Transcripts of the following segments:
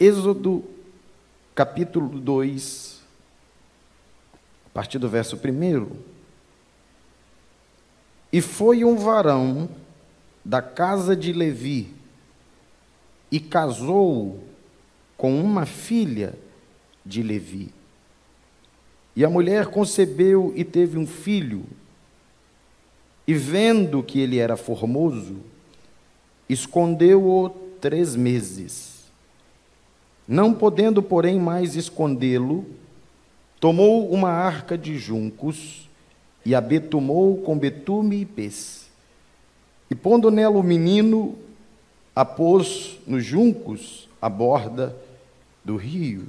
Êxodo capítulo 2, a partir do verso 1. E foi um varão da casa de Levi, e casou com uma filha de Levi. E a mulher concebeu e teve um filho, e vendo que ele era formoso, escondeu-o três meses. Não podendo, porém, mais escondê-lo, tomou uma arca de juncos e a betumou com betume e pez. E pondo nela o menino, a pôs nos juncos à borda do rio.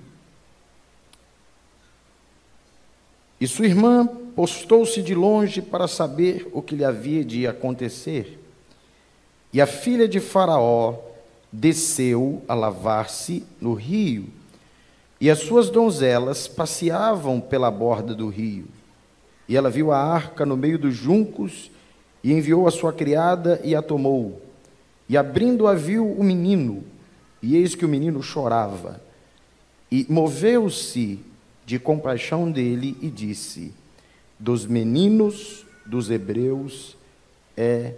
E sua irmã postou-se de longe para saber o que lhe havia de acontecer. E a filha de Faraó desceu a lavar-se no rio, e as suas donzelas passeavam pela borda do rio. E ela viu a arca no meio dos juncos, e enviou a sua criada e a tomou. E abrindo-a viu o menino, e eis que o menino chorava. E moveu-se de compaixão dele e disse: Dos meninos dos hebreus é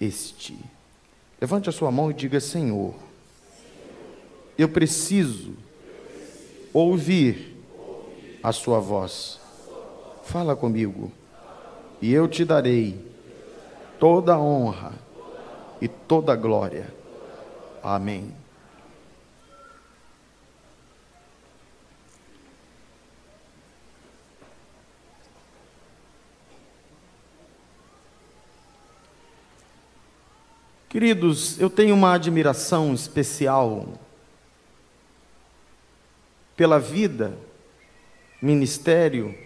este. Levante a sua mão e diga: Senhor, eu preciso ouvir a sua voz. Fala comigo, e eu te darei toda a honra e toda a glória. Amém. Queridos, eu tenho uma admiração especial pela vida, ministério,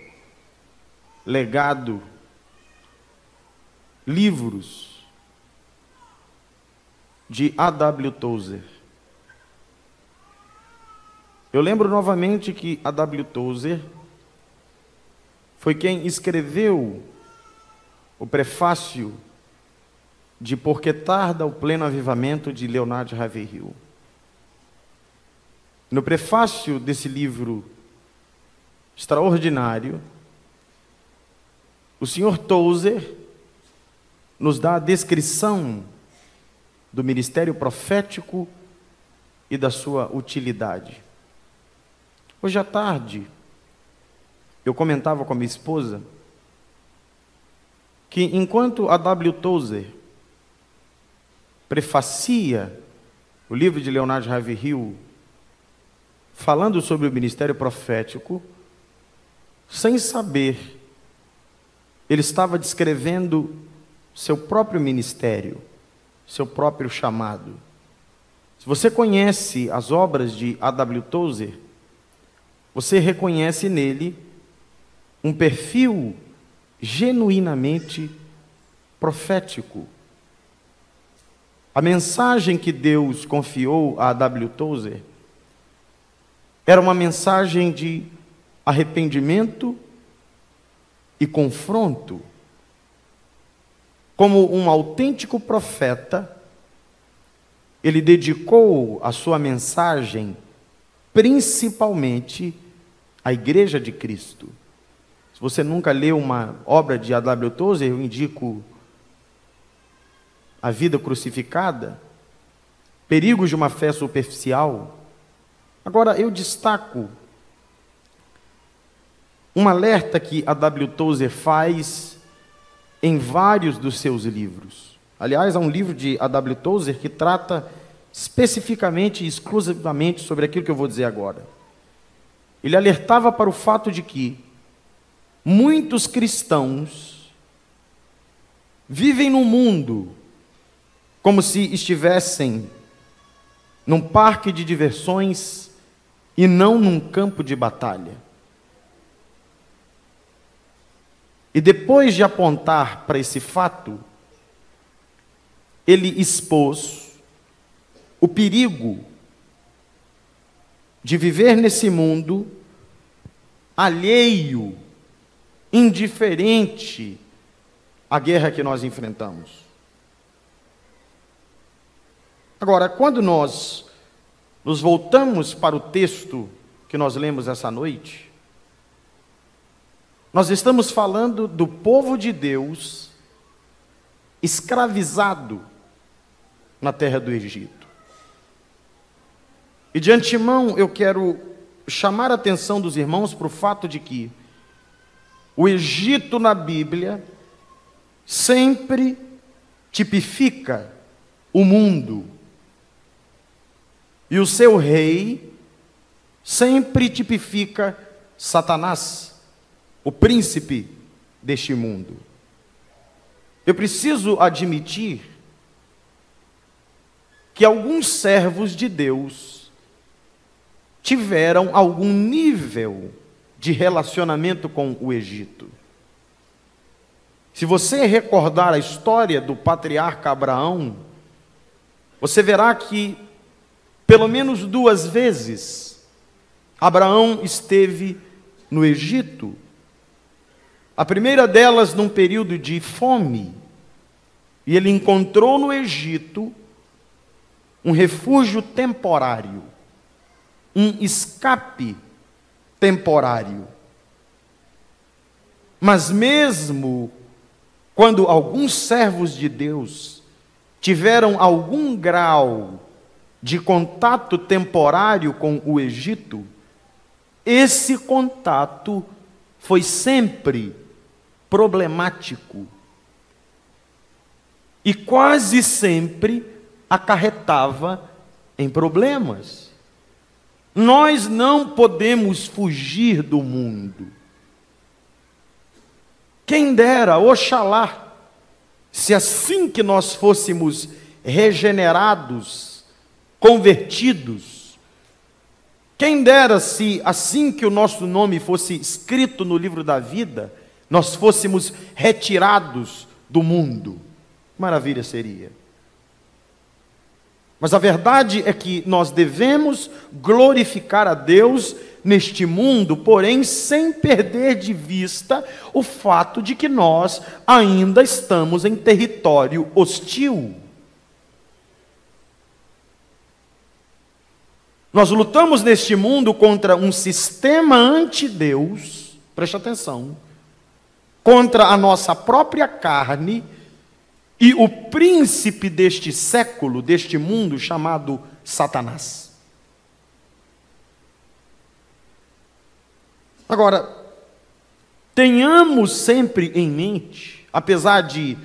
legado, livros de A.W. Tozer. Eu lembro novamente que A.W. Tozer foi quem escreveu o prefácio de Por que tarda o pleno avivamento de Leonardo Ravenhill. No prefácio desse livro extraordinário, o senhor Tozer nos dá a descrição do ministério profético e da sua utilidade. Hoje à tarde, eu comentava com a minha esposa que enquanto a W. Tozer prefacia o livro de Leonardo Ravenhill falando sobre o ministério profético, sem saber, ele estava descrevendo seu próprio ministério, seu próprio chamado. Se você conhece as obras de A.W. Tozer, você reconhece nele um perfil genuinamente profético. A mensagem que Deus confiou a W. Tozer era uma mensagem de arrependimento e confronto. Como um autêntico profeta, ele dedicou a sua mensagem principalmente à Igreja de Cristo. Se você nunca leu uma obra de A.W. Tozer, eu indico a vida crucificada, perigos de uma fé superficial. Agora, eu destaco um alerta que a W. Tozer faz em vários dos seus livros. Aliás, há um livro de A. W. Tozer que trata especificamente e exclusivamente sobre aquilo que eu vou dizer agora. Ele alertava para o fato de que muitos cristãos vivem num mundo como se estivessem num parque de diversões e não num campo de batalha. E depois de apontar para esse fato, ele expôs o perigo de viver nesse mundo alheio indiferente à guerra que nós enfrentamos. Agora, quando nós nos voltamos para o texto que nós lemos essa noite, nós estamos falando do povo de Deus escravizado na terra do Egito. E de antemão eu quero chamar a atenção dos irmãos para o fato de que o Egito na Bíblia sempre tipifica o mundo. E o seu rei sempre tipifica Satanás, o príncipe deste mundo. Eu preciso admitir que alguns servos de Deus tiveram algum nível de relacionamento com o Egito. Se você recordar a história do patriarca Abraão, você verá que, pelo menos duas vezes, Abraão esteve no Egito. A primeira delas num período de fome, e ele encontrou no Egito um refúgio temporário, um escape temporário. Mas mesmo quando alguns servos de Deus tiveram algum grau de contato temporário com o Egito, esse contato foi sempre problemático e quase sempre acarretava em problemas. Nós não podemos fugir do mundo. Quem dera, oxalá, se assim que nós fôssemos regenerados, convertidos, quem dera se assim que o nosso nome fosse escrito no livro da vida, nós fôssemos retirados do mundo. Maravilha seria. Mas a verdade é que nós devemos glorificar a Deus neste mundo, porém sem perder de vista o fato de que nós ainda estamos em território hostil. Nós lutamos neste mundo contra um sistema anti-Deus, preste atenção, contra a nossa própria carne e o príncipe deste século, deste mundo, chamado Satanás. Agora, tenhamos sempre em mente, apesar de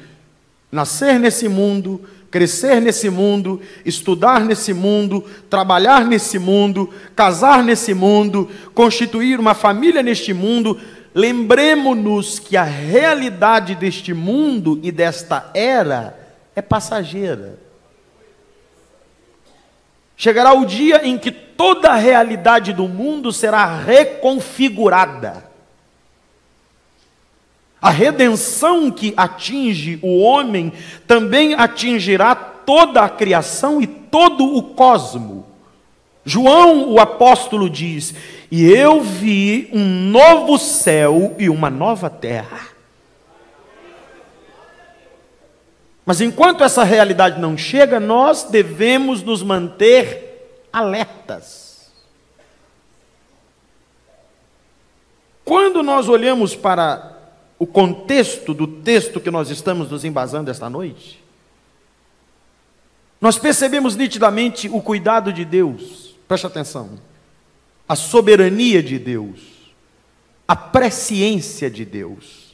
nascer nesse mundo, crescer nesse mundo, estudar nesse mundo, trabalhar nesse mundo, casar nesse mundo, constituir uma família neste mundo, Lembremos-nos que a realidade deste mundo e desta era é passageira. Chegará o dia em que toda a realidade do mundo será reconfigurada. A redenção que atinge o homem também atingirá toda a criação e todo o cosmo. João, o apóstolo, diz: E eu vi um novo céu e uma nova terra. Mas enquanto essa realidade não chega, nós devemos nos manter alertas. Quando nós olhamos para o contexto do texto que nós estamos nos embasando esta noite, nós percebemos nitidamente o cuidado de Deus Preste atenção. A soberania de Deus, a presciência de Deus.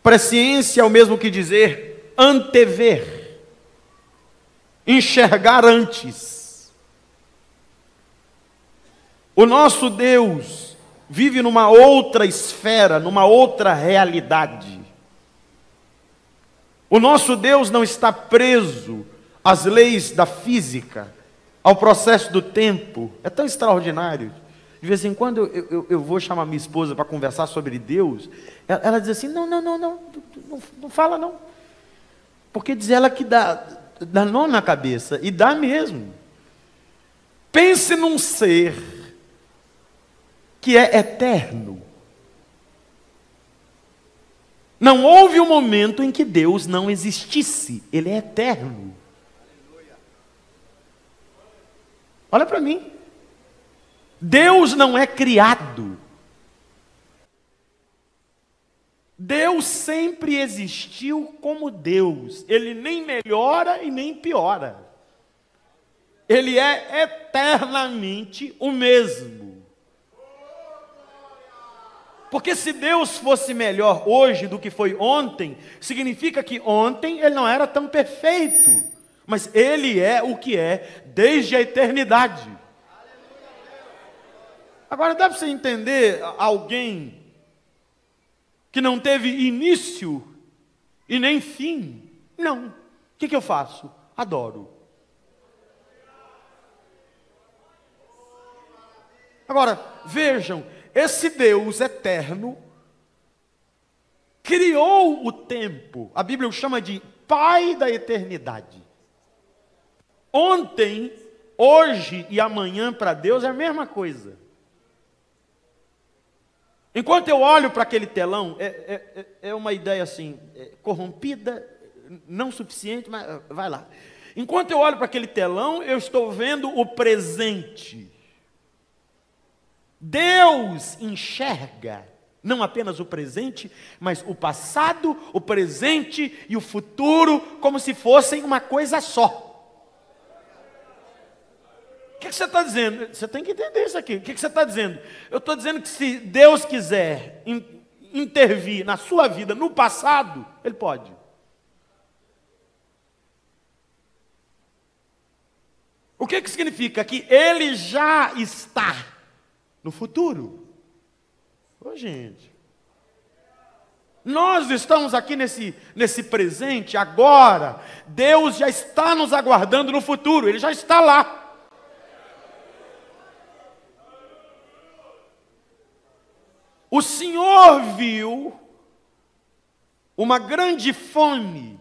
Presciência é o mesmo que dizer antever, enxergar antes. O nosso Deus vive numa outra esfera, numa outra realidade. O nosso Deus não está preso às leis da física, ao processo do tempo. É tão extraordinário. De vez em quando eu, eu, eu vou chamar minha esposa para conversar sobre Deus. Ela, ela, diz assim: não, não, não, não, não, não fala não. Porque diz ela que dá, dá nó na cabeça, e dá mesmo. Pense num ser que é eterno, Não houve um momento em que Deus não existisse, Ele é eterno. Olha para mim. Deus não é criado. Deus sempre existiu como Deus. Ele nem melhora e nem piora. Ele é eternamente o mesmo. Porque se Deus fosse melhor hoje do que foi ontem, significa que ontem ele não era tão perfeito, mas ele é o que é desde a eternidade. Agora dá para você entender alguém que não teve início e nem fim? Não. O que, que eu faço? Adoro. Agora, vejam, esse Deus eterno criou o tempo. A Bíblia o chama de Pai da eternidade. Ontem, hoje e amanhã para Deus é a mesma coisa. Enquanto eu olho para aquele telão, é, é, é, é uma ideia assim, é corrompida, não suficiente, mas vai lá. Enquanto eu olho para aquele telão, eu estou vendo o presente. Deus enxerga não apenas o presente, mas o passado, o presente e o futuro como se fossem uma coisa só. O que, você está dizendo? Você tem que entender isso aqui. O que, você está dizendo? Eu estou dizendo que se Deus quiser intervir na sua vida no passado, Ele pode. O que, que significa? Que Ele já está no futuro. Ô, gente. Nós estamos aqui nesse, nesse presente, agora. Deus já está nos aguardando no futuro, Ele já está lá. O Senhor viu uma grande fome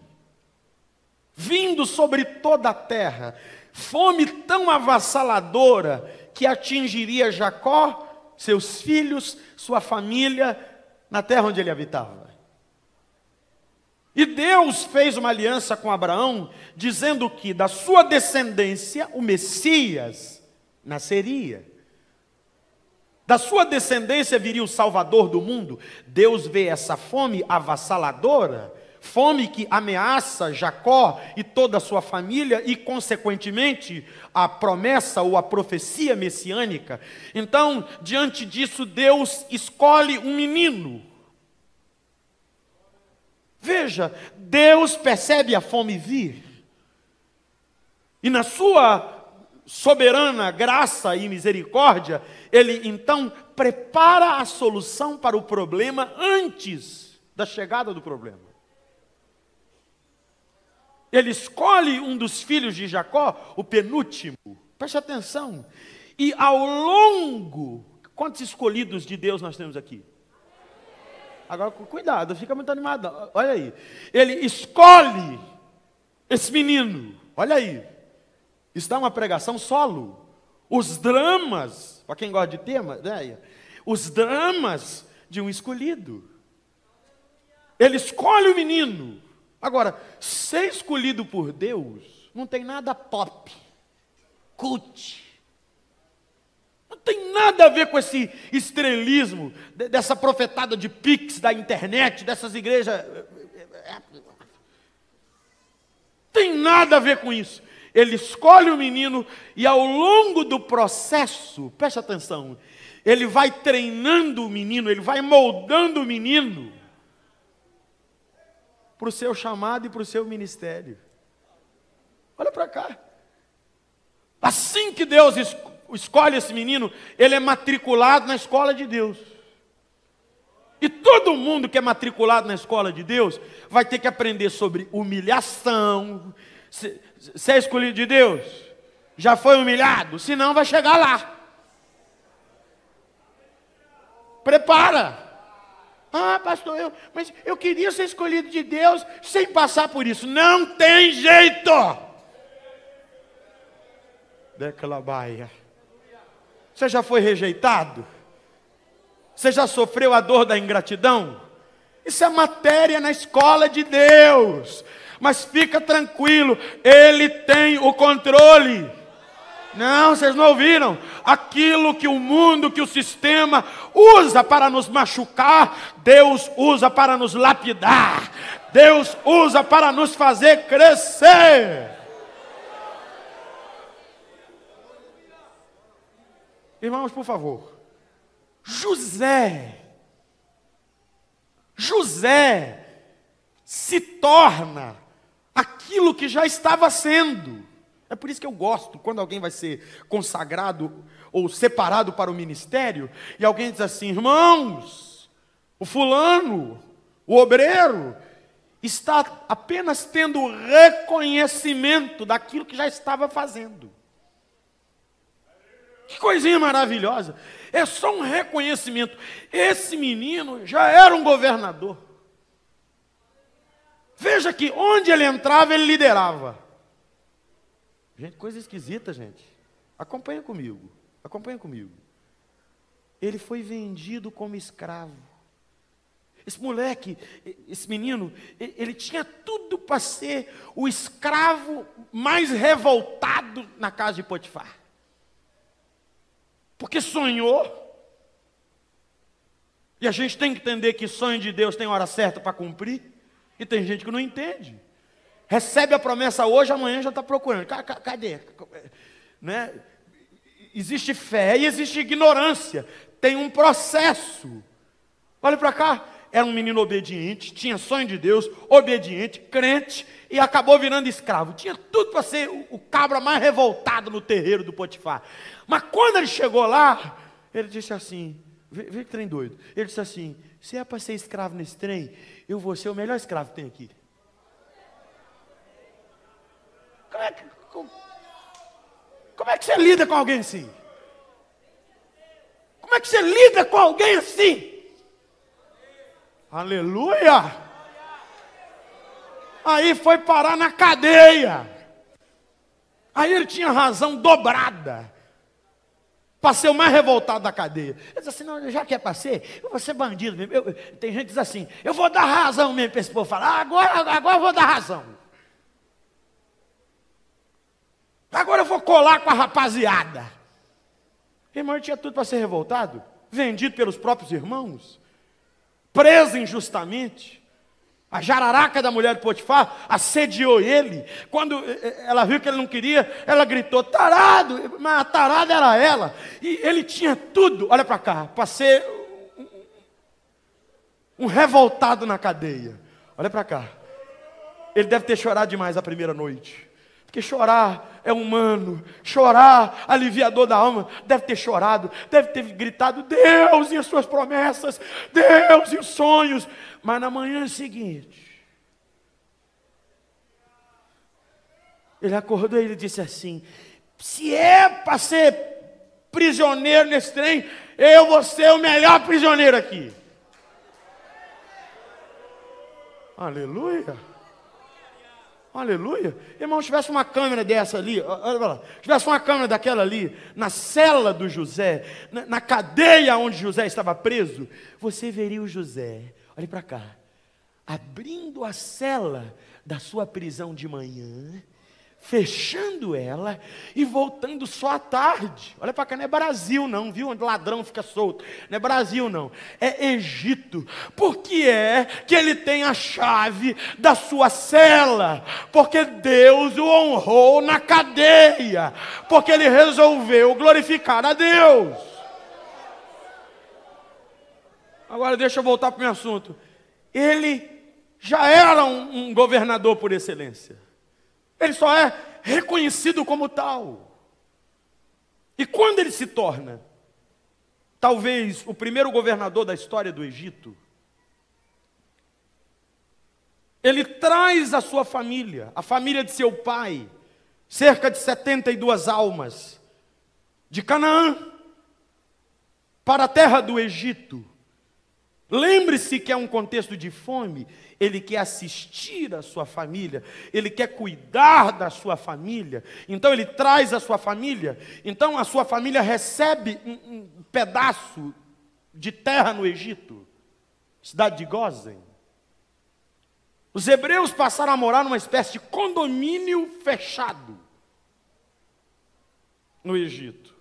vindo sobre toda a terra, fome tão avassaladora que atingiria Jacó, seus filhos, sua família, na terra onde ele habitava. E Deus fez uma aliança com Abraão, dizendo que da sua descendência o Messias nasceria. Da sua descendência viria o Salvador do mundo. Deus vê essa fome avassaladora fome que ameaça Jacó e toda a sua família e, consequentemente, a promessa ou a profecia messiânica. Então, diante disso, Deus escolhe um menino. Veja, Deus percebe a fome vir. E na sua soberana graça e misericórdia, ele então prepara a solução para o problema antes da chegada do problema. Ele escolhe um dos filhos de Jacó, o penúltimo. Preste atenção. E ao longo, quantos escolhidos de Deus nós temos aqui? Agora, cuidado, fica muito animado. Olha aí. Ele escolhe esse menino. Olha aí. Está uma pregação solo. Os dramas, para quem gosta de tema, né? os dramas de um escolhido. Ele escolhe o menino. Agora, ser escolhido por Deus não tem nada pop, cult. Não tem nada a ver com esse estrelismo, dessa profetada de pix da internet, dessas igrejas. Tem nada a ver com isso. Ele escolhe o menino e ao longo do processo, preste atenção, ele vai treinando o menino, ele vai moldando o menino para o seu chamado e para o seu ministério. Olha para cá. Assim que Deus escolhe esse menino, ele é matriculado na escola de Deus. E todo mundo que é matriculado na escola de Deus vai ter que aprender sobre humilhação. Você é escolhido de Deus? Já foi humilhado? Senão vai chegar lá. Prepara. Ah, pastor, eu, mas eu queria ser escolhido de Deus sem passar por isso. Não tem jeito. Declabaia. Você já foi rejeitado? Você já sofreu a dor da ingratidão? Isso é matéria na escola de Deus. Mas fica tranquilo, Ele tem o controle. Não, vocês não ouviram? Aquilo que o mundo, que o sistema usa para nos machucar, Deus usa para nos lapidar. Deus usa para nos fazer crescer. Irmãos, por favor. José. José se torna aquilo que já estava sendo. É por isso que eu gosto quando alguém vai ser consagrado ou separado para o ministério e alguém diz assim: irmãos, o fulano, o obreiro, está apenas tendo reconhecimento daquilo que já estava fazendo. Que coisinha maravilhosa. É só um reconhecimento. Esse menino já era um governador. Veja que onde ele entrava, ele liderava. Gente, coisa esquisita, gente. Acompanha comigo. Acompanha comigo. Ele foi vendido como escravo. Esse moleque, esse menino, ele tinha tudo para ser o escravo mais revoltado na casa de Potifar. Porque sonhou. E a gente tem que entender que sonho de Deus tem hora certa para cumprir. E tem gente que não entende. Recebe a promessa hoje, amanhã já está procurando. Cadê? Né? Existe fé e existe ignorância. Tem um processo. Olha para cá. Era um menino obediente, tinha sonho de Deus, obediente, crente, e acabou virando escravo. Tinha tudo para ser o, cabra mais revoltado no terreiro do Potifar. Mas quando ele chegou lá, ele disse assim: vê, vê que trem doido. Ele disse assim: se é para ser escravo nesse trem, eu vou ser o melhor escravo que tem aqui. Como é que, como, é que você lida com alguém assim? Como é que você lida com alguém assim? Aleluia! Aí foi parar na cadeia. Aí ele tinha razão dobrada. Para ser o mais revoltado da cadeia. Ele disse assim: não, já que é para ser, eu vou ser bandido mesmo. Eu, tem gente que diz assim: eu vou dar razão mesmo para esse povo falar. Agora, agora eu vou dar razão. Agora eu vou colar com a rapaziada. Irmão, tinha tudo para ser revoltado, vendido pelos próprios irmãos, preso injustamente. A jararaca da mulher de Potifar assediou ele. Quando eh, eh, ela viu que ele não queria, ela gritou: tarado, mas a tarada era ela. E ele tinha tudo, olha para cá, para ser um revoltado na cadeia. Olha para cá. Ele deve ter chorado demais a primeira noite. Porque chorar é humano, chorar, aliviador da alma, deve ter chorado, deve ter gritado: Deus e as suas promessas, Deus e os sonhos. Mas na manhã seguinte, ele acordou e ele disse assim: Se é para ser prisioneiro nesse trem, eu vou ser o melhor prisioneiro aqui. Aleluia. Aleluia. Irmão, se tivesse uma câmera dessa ali, olha lá, se tivesse uma câmera daquela ali, na cela do José, na, na cadeia onde José estava preso, você veria o José, olhe para cá, abrindo a cela da sua prisão de manhã, fechando ela e voltando só à tarde. Olha para cá, não é Brasil não, viu? Onde ladrão fica solto. Não é Brasil não, é Egito. Por que é que ele tem a chave da sua cela? Porque Deus o honrou na cadeia. Porque ele resolveu glorificar a Deus. Agora deixa eu voltar para o meu assunto. Ele já era um, um governador por excelência. Ele só é reconhecido como tal. E quando ele se torna, talvez, o primeiro governador da história do Egito, ele traz a sua família, a família de seu pai, cerca de 72 almas, de Canaã, para a terra do Egito. Lembre-se que é um contexto de fome, ele quer assistir a sua família, ele quer cuidar da sua família, então ele traz a sua família, então a sua família recebe um, um pedaço de terra no Egito, cidade de Gozen. Os hebreus passaram a morar numa espécie de condomínio fechado no Egito,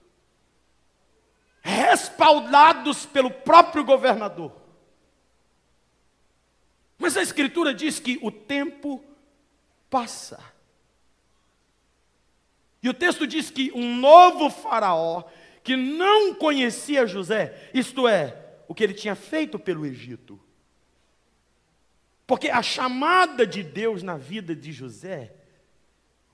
respaldados pelo próprio governador. Mas a Escritura diz que o tempo passa. E o texto diz que um novo Faraó, que não conhecia José, isto é, o que ele tinha feito pelo Egito, porque a chamada de Deus na vida de José,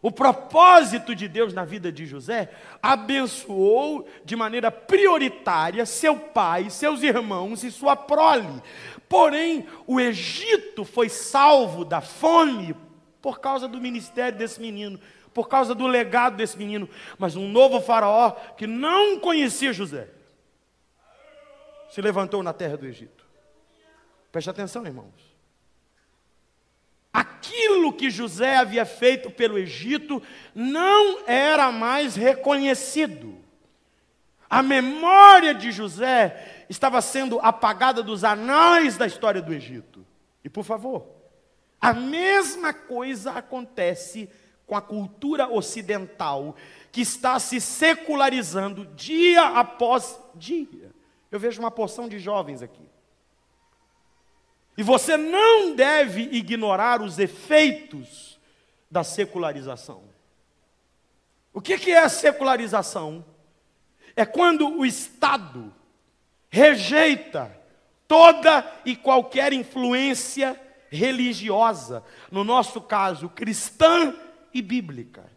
o propósito de Deus na vida de José, abençoou de maneira prioritária seu pai, seus irmãos e sua prole. Porém, o Egito foi salvo da fome por causa do ministério desse menino, por causa do legado desse menino. Mas um novo faraó que não conhecia José se levantou na terra do Egito. Preste atenção, irmãos. Aquilo que José havia feito pelo Egito não era mais reconhecido. A memória de José estava sendo apagada dos anais da história do Egito. E por favor, a mesma coisa acontece com a cultura ocidental que está se secularizando dia após dia. Eu vejo uma porção de jovens aqui e você não deve ignorar os efeitos da secularização. O que, é a secularização? É quando o Estado rejeita toda e qualquer influência religiosa, no nosso caso, cristã e bíblica.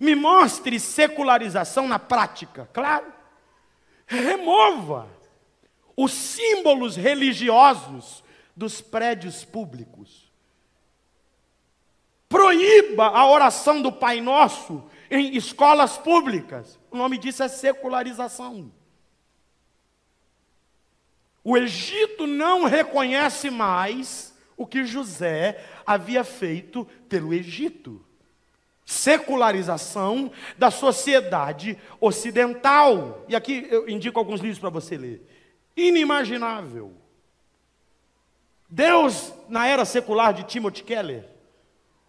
Me mostre secularização na prática, claro. Remova os símbolos religiosos dos prédios públicos. Proíba a oração do Pai Nosso em escolas públicas. O nome disso é secularização. O Egito não reconhece mais o que José havia feito pelo Egito. Secularização da sociedade ocidental. E aqui eu indico alguns livros para você ler. Inimaginável Deus na era secular de Timothy Keller,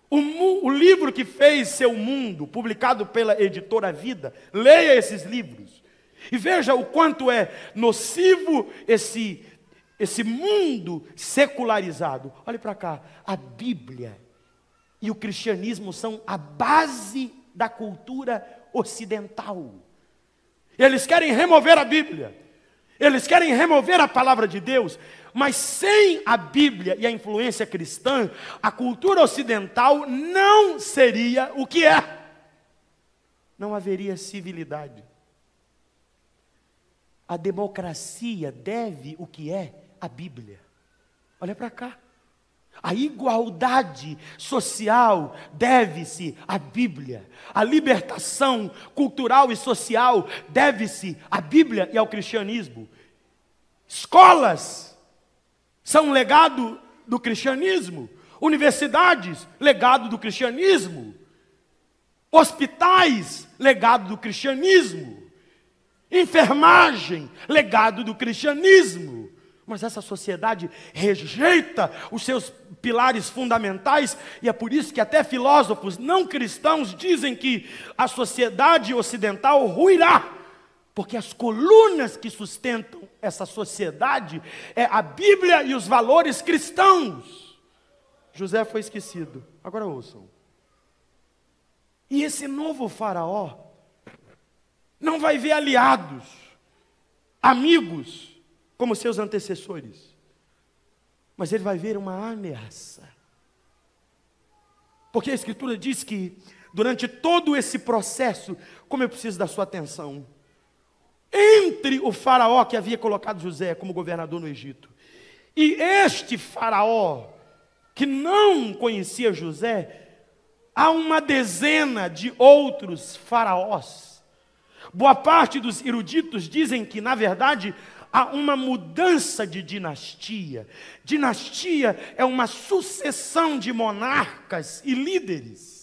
o, o, livro que fez seu mundo, publicado pela editora Vida, leia esses livros e veja o quanto é nocivo esse, esse mundo secularizado. Olhe para cá, a Bíblia e o cristianismo são a base da cultura ocidental. Eles querem remover a Bíblia, eles querem remover a palavra de Deus, mas sem a Bíblia e a influência cristã, a cultura ocidental não seria o que é. Não haveria civilidade. A democracia deve o que é a Bíblia. Olha para cá. A igualdade social deve-se à Bíblia. A libertação cultural e social deve-se à Bíblia e ao cristianismo. Escolas são legado do cristianismo. Universidades, legado do cristianismo. Hospitais, legado do cristianismo. Enfermagem, legado do cristianismo. Mas essa sociedade rejeita os seus pilares fundamentais, e é por isso que até filósofos não cristãos dizem que a sociedade ocidental ruirá porque as colunas que sustentam essa sociedade é a Bíblia e os valores cristãos. José foi esquecido. Agora ouçam. E esse novo faraó não vai ver aliados, amigos, como seus antecessores. Mas ele vai ver uma ameaça. Porque a Escritura diz que, durante todo esse processo, como eu preciso da sua atenção, entre o faraó que havia colocado José como governador no Egito e este faraó que não conhecia José, há uma dezena de outros faraós. Boa parte dos eruditos dizem que, na verdade, há uma mudança de dinastia. Dinastia é uma sucessão de monarcas e líderes.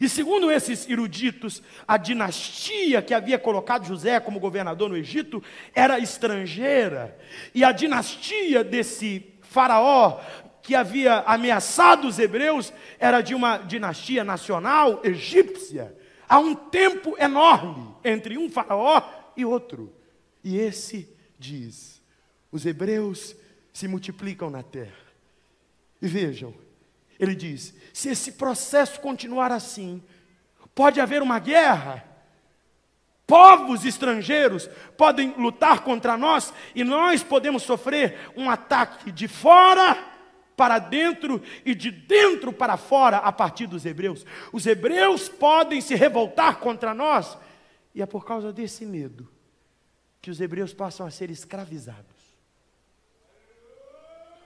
E segundo esses eruditos, a dinastia que havia colocado José como governador no Egito era estrangeira. E a dinastia desse faraó que havia ameaçado os hebreus era de uma dinastia nacional egípcia. Há um tempo enorme entre um faraó e outro. E esse diz: os hebreus se multiplicam na terra. E vejam, ele diz: se esse processo continuar assim, pode haver uma guerra. Povos estrangeiros podem lutar contra nós e nós podemos sofrer um ataque de fora para dentro e de dentro para fora a partir dos hebreus. Os hebreus podem se revoltar contra nós e é por causa desse medo que os hebreus passam a ser escravizados.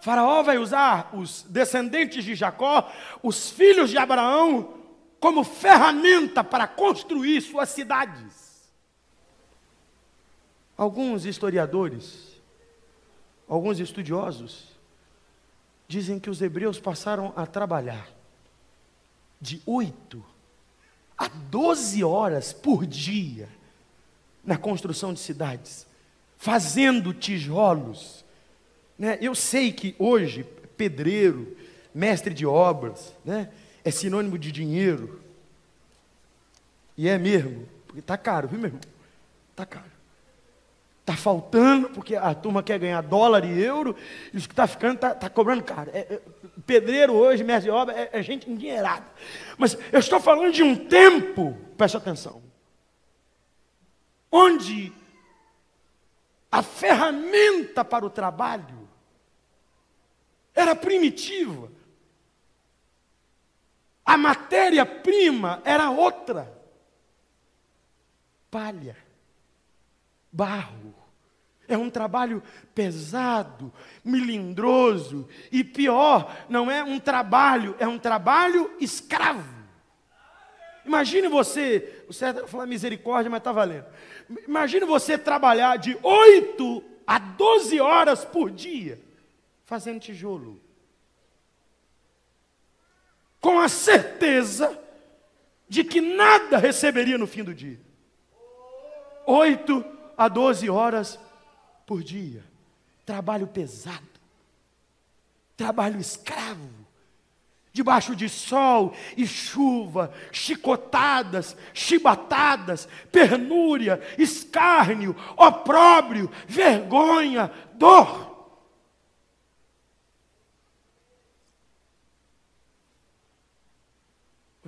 Faraó vai usar os descendentes de Jacó, os filhos de Abraão, como ferramenta para construir suas cidades. Alguns historiadores, alguns estudiosos, dizem que os hebreus passaram a trabalhar de oito a doze horas por dia na construção de cidades, fazendo tijolos, né? Eu sei que hoje, pedreiro, mestre de obras, né? é sinônimo de dinheiro. E é mesmo, porque está caro, viu, meu irmão? Está caro. Está faltando, porque a turma quer ganhar dólar e euro, e os que está ficando está tá cobrando caro. É, é, pedreiro hoje, mestre de obra, é, é gente endinheirada. Mas eu estou falando de um tempo, preste atenção, onde a ferramenta para o trabalho era primitiva. A matéria-prima era outra. Palha, barro. É um trabalho pesado, melindroso e pior, não é um trabalho, é um trabalho escravo. Imagine você, o certo falar misericórdia, mas está valendo. Imagine você trabalhar de 8 a 12 horas por dia fazendo tijolo. Com a certeza de que nada receberia no fim do dia. Oito a doze horas por dia. Trabalho pesado. Trabalho escravo. Debaixo de sol e chuva, chicotadas, chibatadas, pernúria, escárnio, opróbrio, vergonha, dor.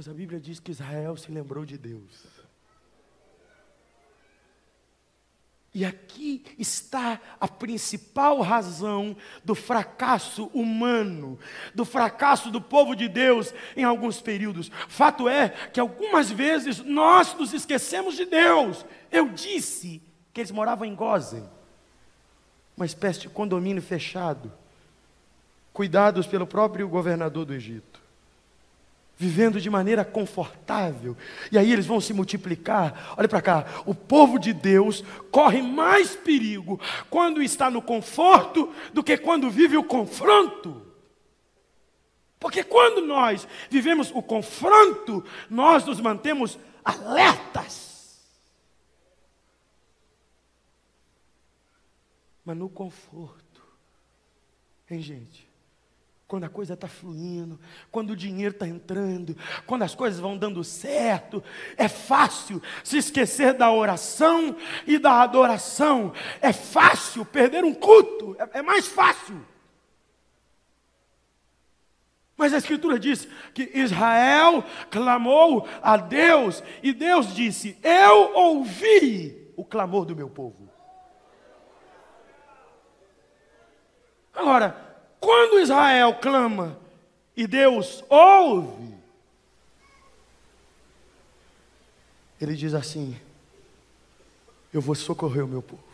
Mas a Bíblia diz que Israel se lembrou de Deus. E aqui está a principal razão do fracasso humano, do fracasso do povo de Deus em alguns períodos. Fato é que algumas vezes nós nos esquecemos de Deus. Eu disse que eles moravam em Gozen, uma espécie de condomínio fechado, cuidados pelo próprio governador do Egito vivendo de maneira confortável. E aí eles vão se multiplicar. Olha para cá, o povo de Deus corre mais perigo quando está no conforto do que quando vive o confronto. Porque quando nós vivemos o confronto, nós nos mantemos alertas. Mas no conforto, hein, gente? Quando a coisa está fluindo, quando o dinheiro está entrando, quando as coisas vão dando certo, é fácil se esquecer da oração e da adoração, é fácil perder um culto, é, é mais fácil. Mas a Escritura diz que Israel clamou a Deus e Deus disse: Eu ouvi o clamor do meu povo. Agora, quando Israel clama e Deus ouve, ele diz assim: Eu vou socorrer o meu povo.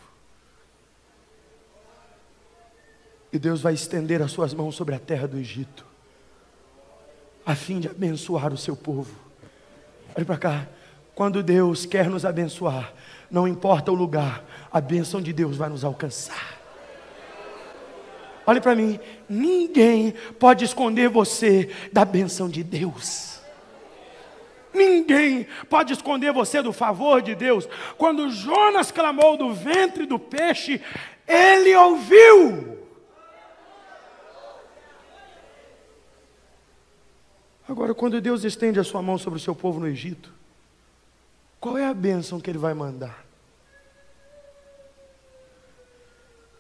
E Deus vai estender as suas mãos sobre a terra do Egito, a fim de abençoar o seu povo. Olha para cá. Quando Deus quer nos abençoar, não importa o lugar, a bênção de Deus vai nos alcançar. Olhe para mim, ninguém pode esconder você da benção de Deus. Ninguém pode esconder você do favor de Deus. Quando Jonas clamou do ventre do peixe, ele ouviu. Agora, quando Deus estende a sua mão sobre o seu povo no Egito, qual é a bênção que Ele vai mandar?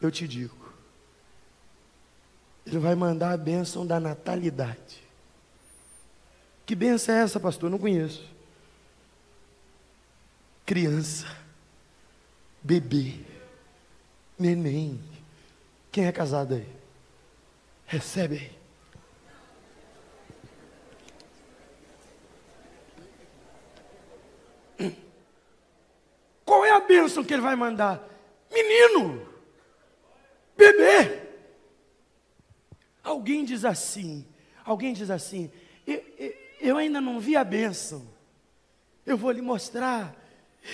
Eu te digo, Ele vai mandar a bênção da natalidade. Que bênção é essa, pastor? Não conheço. Criança, bebê, neném. Quem é casado aí? Recebe aí. Qual é a bênção que ele vai mandar? Menino, bebê. Alguém diz assim, alguém diz assim, eu, eu, eu ainda não vi a bênção, eu vou lhe mostrar.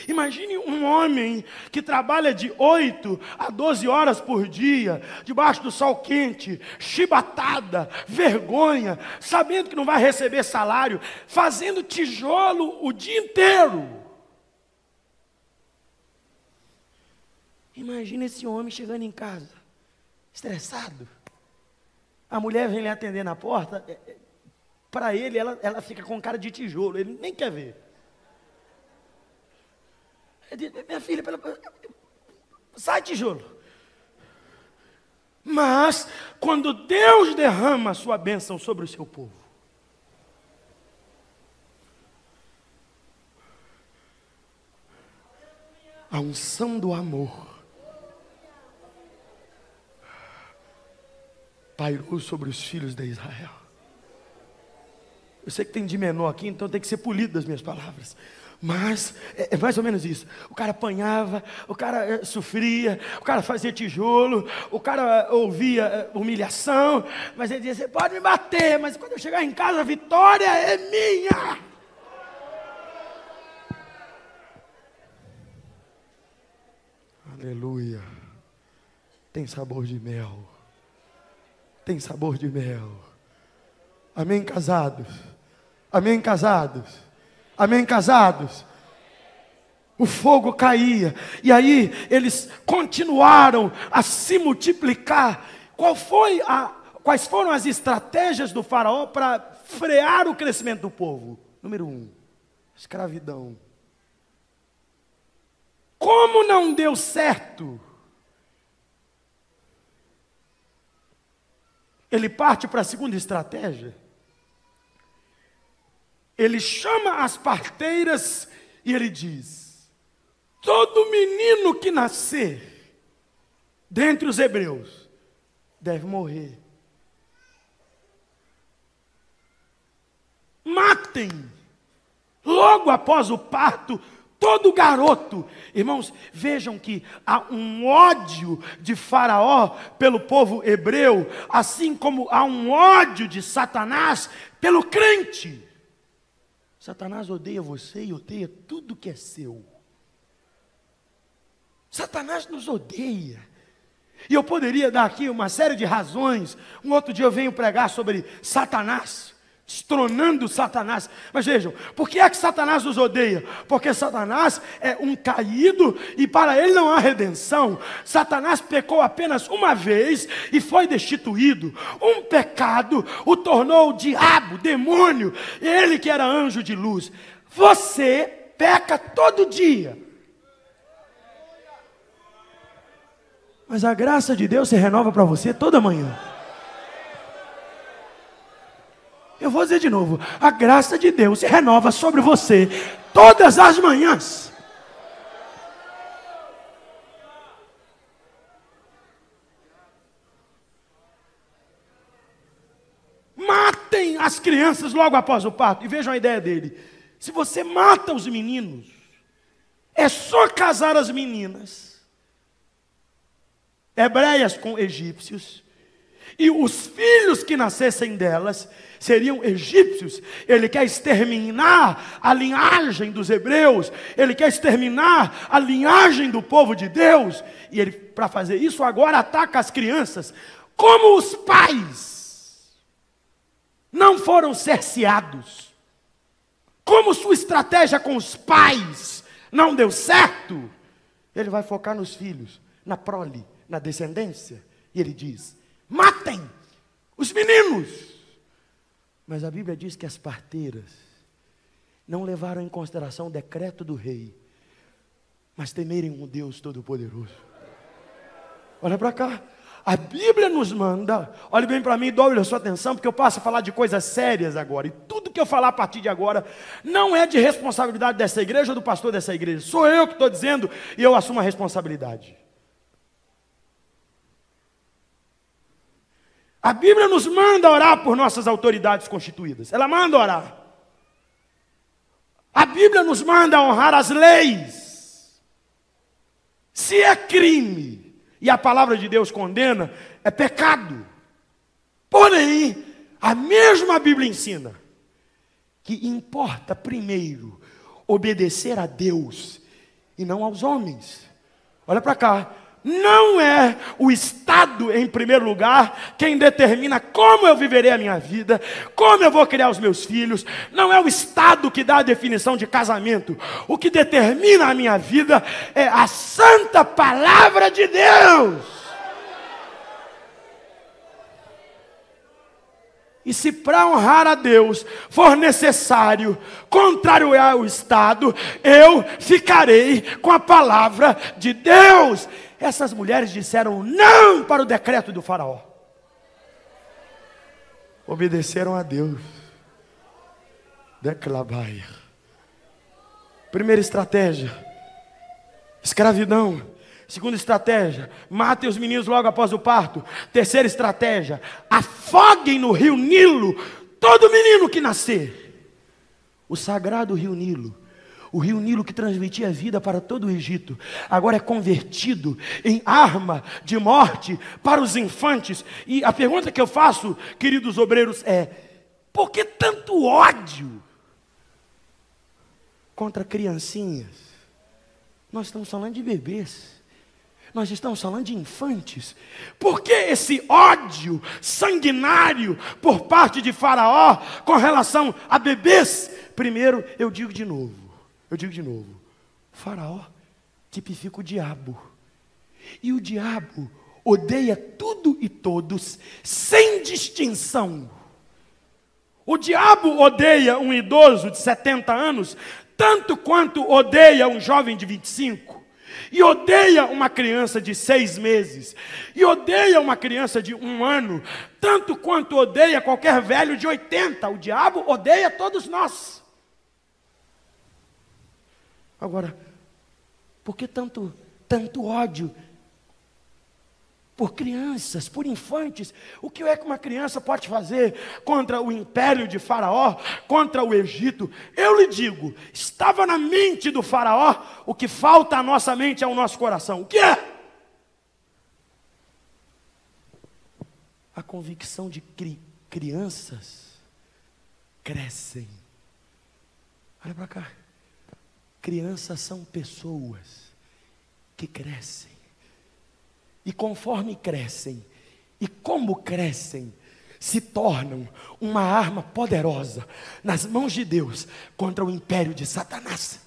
Imagine um homem que trabalha de 8 a 12 horas por dia, debaixo do sol quente, chibatada, vergonha, sabendo que não vai receber salário, fazendo tijolo o dia inteiro. Imagina esse homem chegando em casa, estressado. A mulher vem lhe atender na porta, é, é, para ele ela, ela fica com cara de tijolo, ele nem quer ver. Minha filha, pela... sai tijolo. Mas, quando Deus derrama a sua bênção sobre o seu povo, a unção do amor pairou sobre os filhos de Israel. Eu sei que tem de menor aqui, então tem que ser polido das minhas palavras. Mas é, é, mais ou menos isso. O cara apanhava, o cara é, sofria, o cara fazia tijolo, o cara é, ouvia humilhação, mas ele dizia: Você pode me bater, mas quando eu chegar em casa, a vitória é minha. Aleluia. Tem sabor de mel tem sabor de mel. Amém, casados? Amém, casados? Amém, casados? O fogo caía, e aí eles continuaram a se multiplicar. Qual foi a, quais foram as estratégias do faraó para frear o crescimento do povo? Número um, escravidão. Como não deu certo ele parte para a segunda estratégia. Ele chama as parteiras e ele diz: todo menino que nascer dentre os hebreus deve morrer. Matem, logo após o parto, todo garoto. Irmãos, vejam que há um ódio de Faraó pelo povo hebreu, assim como há um ódio de Satanás pelo crente. Satanás odeia você e odeia tudo que é seu. Satanás nos odeia. E eu poderia dar aqui uma série de razões. Um outro dia eu venho pregar sobre Satanás destronando Satanás. Mas vejam, por que é que Satanás nos odeia? Porque Satanás é um caído e para ele não há redenção. Satanás pecou apenas uma vez e foi destituído. Um pecado o tornou diabo, demônio, ele que era anjo de luz. Você peca todo dia. Mas a graça de Deus se renova para você toda manhã. Eu vou dizer de novo: a graça de Deus se renova sobre você todas as manhãs. Matem as crianças logo após o parto. E vejam a ideia dele: se você mata os meninos, é só casar as meninas, hebreias com egípcios, e os filhos que nascessem delas seriam egípcios. Ele quer exterminar a linhagem dos hebreus, ele quer exterminar a linhagem do povo de Deus. E ele, para fazer isso, agora ataca as crianças. Como os pais não foram cerceados, como sua estratégia com os pais não deu certo, ele vai focar nos filhos, na prole, na descendência. E ele diz: matem os meninos Mas a Bíblia diz que as parteiras não levaram em consideração o decreto do rei, mas temerem um Deus Todo-Poderoso. Olha para cá. A Bíblia nos manda, olhe bem para mim, dobre a sua atenção, porque eu passo a falar de coisas sérias agora. E tudo que eu falar a partir de agora não é de responsabilidade dessa igreja ou do pastor dessa igreja. Sou eu que estou dizendo e eu assumo a responsabilidade. A Bíblia nos manda orar por nossas autoridades constituídas. Ela manda orar. A Bíblia nos manda honrar as leis. Se é crime e a palavra de Deus condena, é pecado. Porém, a mesma Bíblia ensina que importa primeiro obedecer a Deus e não aos homens. Olha para cá, não é o Estado, em primeiro lugar, quem determina como eu viverei a minha vida, como eu vou criar os meus filhos. Não é o Estado que dá a definição de casamento. O que determina a minha vida é a santa palavra de Deus. E se para honrar a Deus for necessário contrariar o Estado, eu ficarei com a palavra de Deus. Essas mulheres disseram não para o decreto do Faraó. Obedeceram a Deus. Declabai. Primeira estratégia: escravidão. Segunda estratégia, matem os meninos logo após o parto. Terceira estratégia, afoguem no rio Nilo todo menino que nascer. O sagrado rio Nilo, o rio Nilo que transmitia vida para todo o Egito, agora é convertido em arma de morte para os infantes. E a pergunta que eu faço, queridos obreiros, é: por que tanto ódio contra criancinhas? Nós estamos falando de bebês. Nós estamos falando de infantes. Por que esse ódio sanguinário por parte de Faraó com relação a bebês? Primeiro, eu digo de novo, eu digo de novo: Faraó tipifica o diabo. E o diabo odeia tudo e todos, sem distinção. O diabo odeia um idoso de 70 anos, tanto quanto odeia um jovem de 25 e odeia uma criança de seis meses, e odeia uma criança de um ano, tanto quanto odeia qualquer velho de 80. O diabo odeia todos nós. Agora, por que tanto, tanto ódio por crianças, por infantes. O que é que uma criança pode fazer contra o império de Faraó, contra o Egito? Eu lhe digo, estava na mente do Faraó o que falta à nossa mente, ao nosso coração. O que é? A convicção de crianças crescem. Olha para cá. Crianças são pessoas que crescem. E conforme crescem, e como crescem, se tornam uma arma poderosa nas mãos de Deus contra o império de Satanás.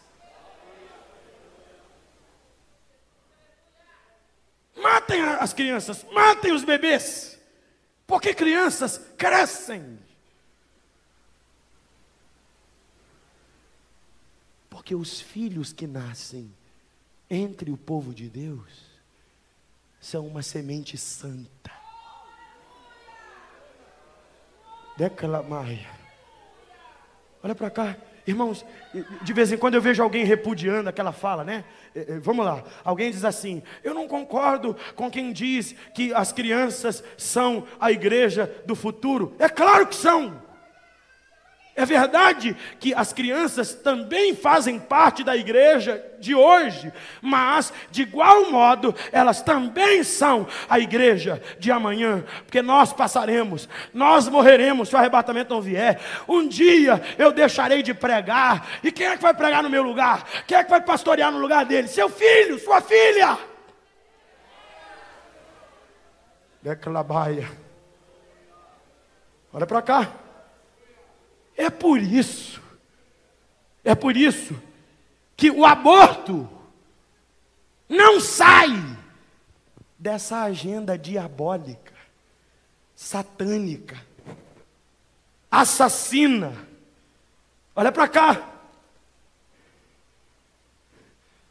Matem as crianças, matem os bebês, porque crianças crescem. Porque os filhos que nascem entre o povo de Deus são uma semente santa. Declamai. Olha para cá. Irmãos, de vez em quando eu vejo alguém repudiando aquela fala, né? É, é, vamos lá. Alguém diz assim: Eu não concordo com quem diz que as crianças são a igreja do futuro. É claro que são. É verdade que as crianças também fazem parte da igreja de hoje, mas, de igual modo, elas também são a igreja de amanhã, porque nós passaremos, nós morreremos se o arrebatamento não vier. Um dia eu deixarei de pregar, e quem é que vai pregar no meu lugar? Quem é que vai pastorear no lugar dele? Seu filho, sua filha. Declabaia. Olha para cá. É por isso, é por isso que o aborto não sai dessa agenda diabólica, satânica. assassina. Olha para cá.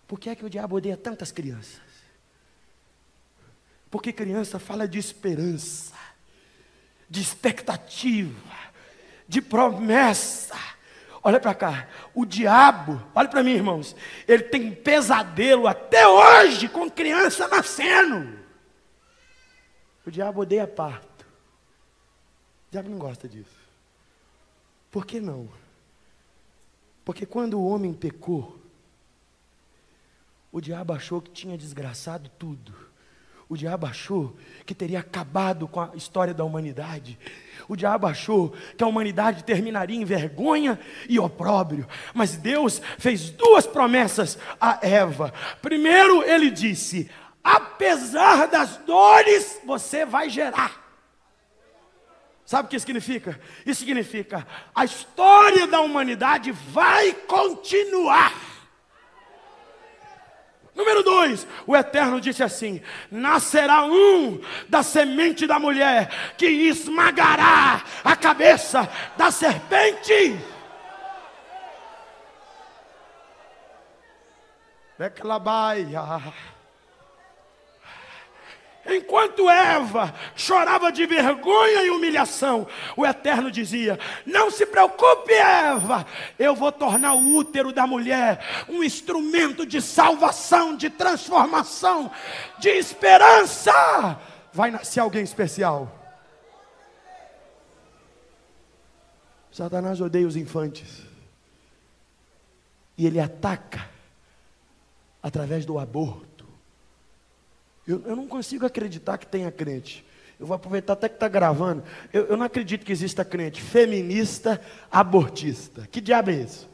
Por que é que o diabo odeia tantas crianças? Porque criança fala de esperança, de expectativa, de promessa. Olha para cá, o diabo, olha para mim, irmãos, ele tem pesadelo até hoje com criança nascendo. O diabo odeia parto. O diabo não gosta disso. Por que não? Porque quando o homem pecou, o diabo achou que tinha desgraçado tudo. O diabo achou que teria acabado com a história da humanidade. O diabo achou que a humanidade terminaria em vergonha e opróbrio. Mas Deus fez duas promessas a Eva. Primeiro, ele disse: apesar das dores, você vai gerar. Sabe o que significa? Isso significa a história da humanidade vai continuar. Número dois, o Eterno disse assim: nascerá um da semente da mulher que esmagará a cabeça da serpente. Beclabaia. Enquanto Eva chorava de vergonha e humilhação, o Eterno dizia: Não se preocupe, Eva, eu vou tornar o útero da mulher um instrumento de salvação, de transformação, de esperança. Vai nascer alguém especial. Satanás odeia os infantes, e ele ataca através do aborto eu, eu não consigo acreditar que tenha crente. Eu vou aproveitar até que está gravando. Eu, eu, não acredito que exista crente feminista abortista. Que diabo é isso?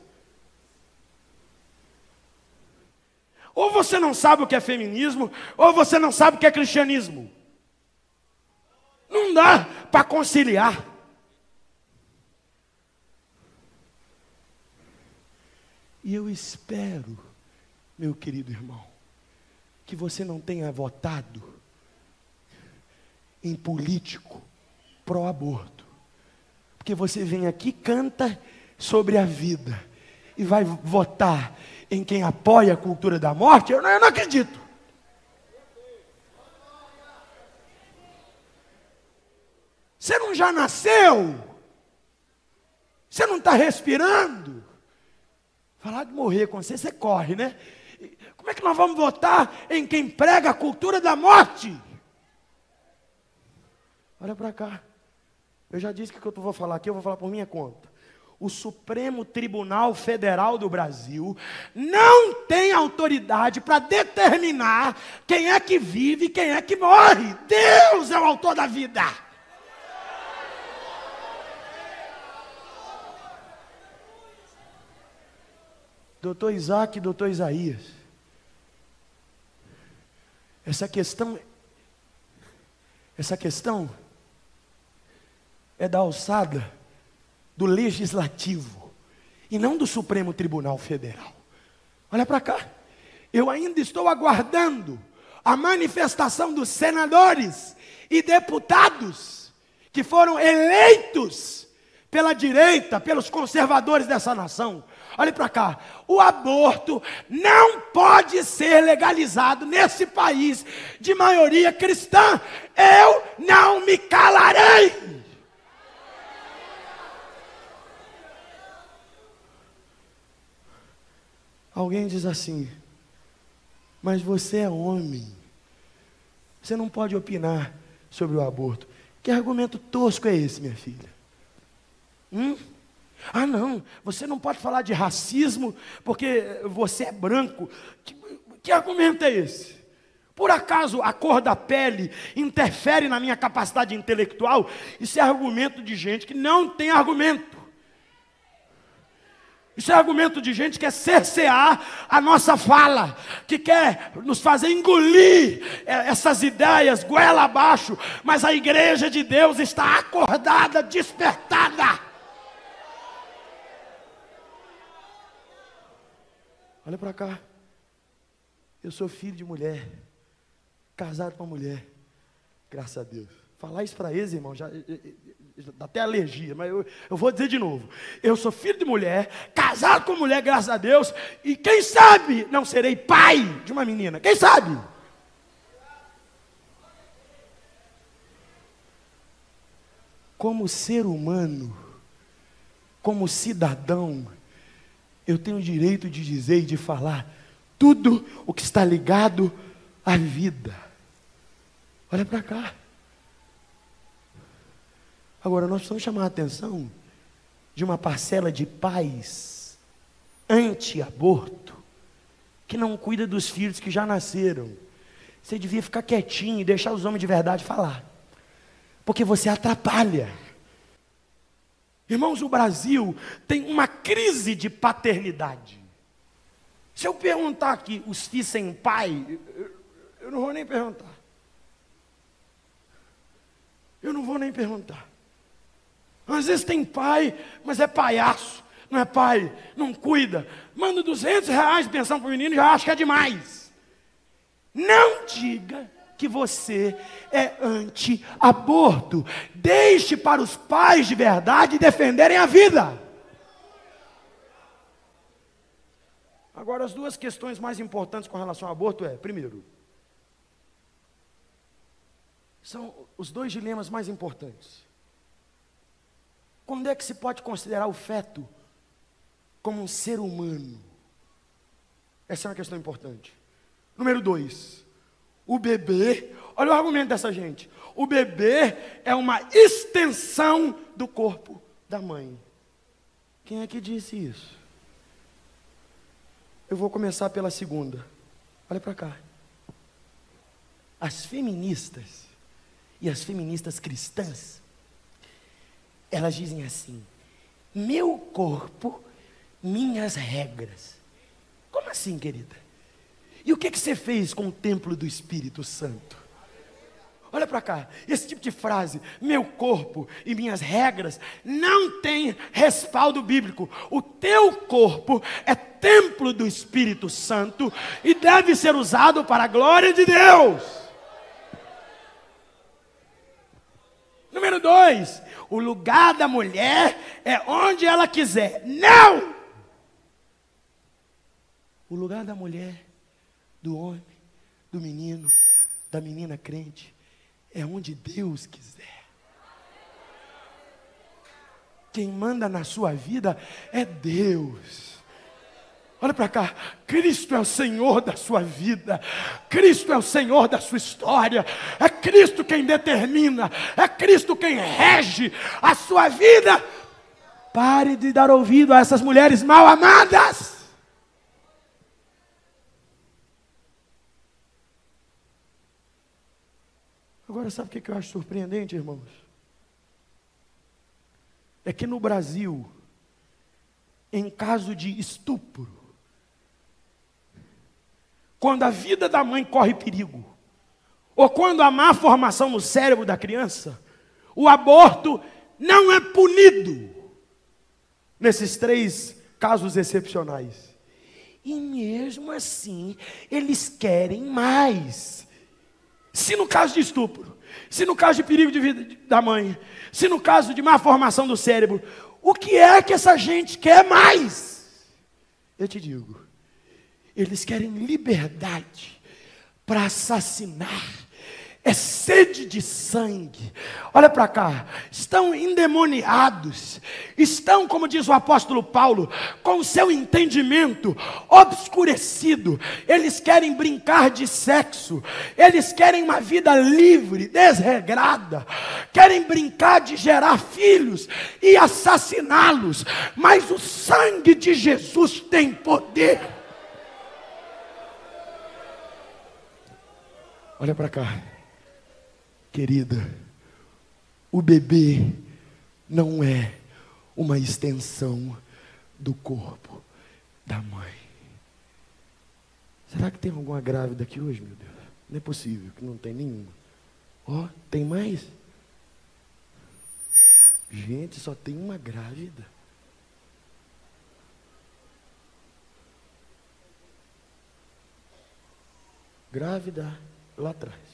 Ou você não sabe o que é feminismo, ou você não sabe o que é cristianismo. Não dá para conciliar. E eu espero, meu querido irmão, que você não tenha votado em político pró-aborto. Porque você vem aqui, canta sobre a vida e vai votar em quem apoia a cultura da morte, eu não, eu não acredito. Você não já nasceu? Você não está respirando? Falar de morrer com você, você corre, né? Como é que nós vamos votar em quem prega a cultura da morte? Olha para cá. Eu já disse que o que eu vou falar aqui, eu vou falar por minha conta. O Supremo Tribunal Federal do Brasil não tem autoridade para determinar quem é que vive e quem é que morre. Deus é o autor da vida. Doutor Isaac e doutor Isaías essa questão, essa questão é da alçada do legislativo e não do Supremo Tribunal Federal. Olha para cá. Eu ainda estou aguardando a manifestação dos senadores e deputados que foram eleitos pela direita, pelos conservadores dessa nação, Olhe para cá. O aborto não pode ser legalizado nesse país de maioria cristã. Eu não me calarei. Alguém diz assim: Mas você é homem. Você não pode opinar sobre o aborto. Que argumento tosco é esse, minha filha? Hum? Ah, não, você não pode falar de racismo porque você é branco. Que, que argumento é esse? Por acaso a cor da pele interfere na minha capacidade intelectual? Isso é argumento de gente que não tem argumento. Isso é argumento de gente que quer cercear a nossa fala, que quer nos fazer engolir essas ideias, goela abaixo, mas a igreja de Deus está acordada, despertada. Olha para cá. Eu sou filho de mulher, casado com uma mulher. Graças a Deus. Falar isso para eles, irmão, já, dá até alergia, mas eu, eu vou dizer de novo. Eu sou filho de mulher, casado com mulher, graças a Deus, e quem sabe não serei pai de uma menina. Quem sabe? Como ser humano, como cidadão, eu tenho o direito de dizer e de falar tudo o que está ligado à vida. Olha para cá. Agora, nós precisamos chamar a atenção de uma parcela de pais anti-aborto que não cuida dos filhos que já nasceram. Você devia ficar quietinho e deixar os homens de verdade falar. Porque você atrapalha. Irmãos, o Brasil tem uma crise de paternidade. Se eu perguntar aqui, os filhos sem pai, eu não vou nem perguntar. Eu não vou nem perguntar. Às vezes tem pai, mas é palhaço, não é pai, não cuida. Manda 200 reais de pensão para o menino já acha que é demais. Não diga que você é anti-aborto. Deixe para os pais de verdade defenderem a vida. Agora, as duas questões mais importantes com relação ao aborto é, primeiro, são os dois dilemas mais importantes. Quando é que se pode considerar o feto como um ser humano? Essa é uma questão importante. Número dois, o bebê, olha o argumento dessa gente. O bebê é uma extensão do corpo da mãe. Quem é que disse isso? Eu vou começar pela segunda. Olha para cá. As feministas e as feministas cristãs, elas dizem assim: meu corpo, minhas regras. Como assim, querida? E o que, que você fez com o templo do Espírito Santo? Olha para cá, esse tipo de frase, meu corpo e minhas regras, não tem respaldo bíblico. O teu corpo é templo do Espírito Santo e deve ser usado para a glória de Deus. Número dois, o lugar da mulher é onde ela quiser. Não! O lugar da mulher, do homem, do menino, da menina crente, é onde Deus quiser. Quem manda na sua vida é Deus. Olha para cá, Cristo é o Senhor da sua vida, Cristo é o Senhor da sua história, é Cristo quem determina, é Cristo quem rege a sua vida. Pare de dar ouvido a essas mulheres mal amadas. Agora, sabe o que eu acho surpreendente, irmãos? É que no Brasil, em caso de estupro, quando a vida da mãe corre perigo, ou quando há má formação no cérebro da criança, o aborto não é punido nesses três casos excepcionais. E mesmo assim, eles querem mais. Se no caso de estupro, se no caso de perigo de vida da mãe, se no caso de má formação do cérebro, o que é que essa gente quer mais? Eu te digo, eles querem liberdade para assassinar. É sede de sangue. Olha para cá. Estão endemoniados. Estão, como diz o apóstolo Paulo, com o seu entendimento obscurecido. Eles querem brincar de sexo. Eles querem uma vida livre, desregrada. Querem brincar de gerar filhos e assassiná-los. Mas o sangue de Jesus tem poder. Olha para cá, querida. O bebê não é uma extensão do corpo da mãe. Será que tem alguma grávida aqui hoje, meu Deus? Não é possível que não tem nenhuma. Ó, oh, tem mais? Gente, só tem uma grávida. Grávida lá atrás.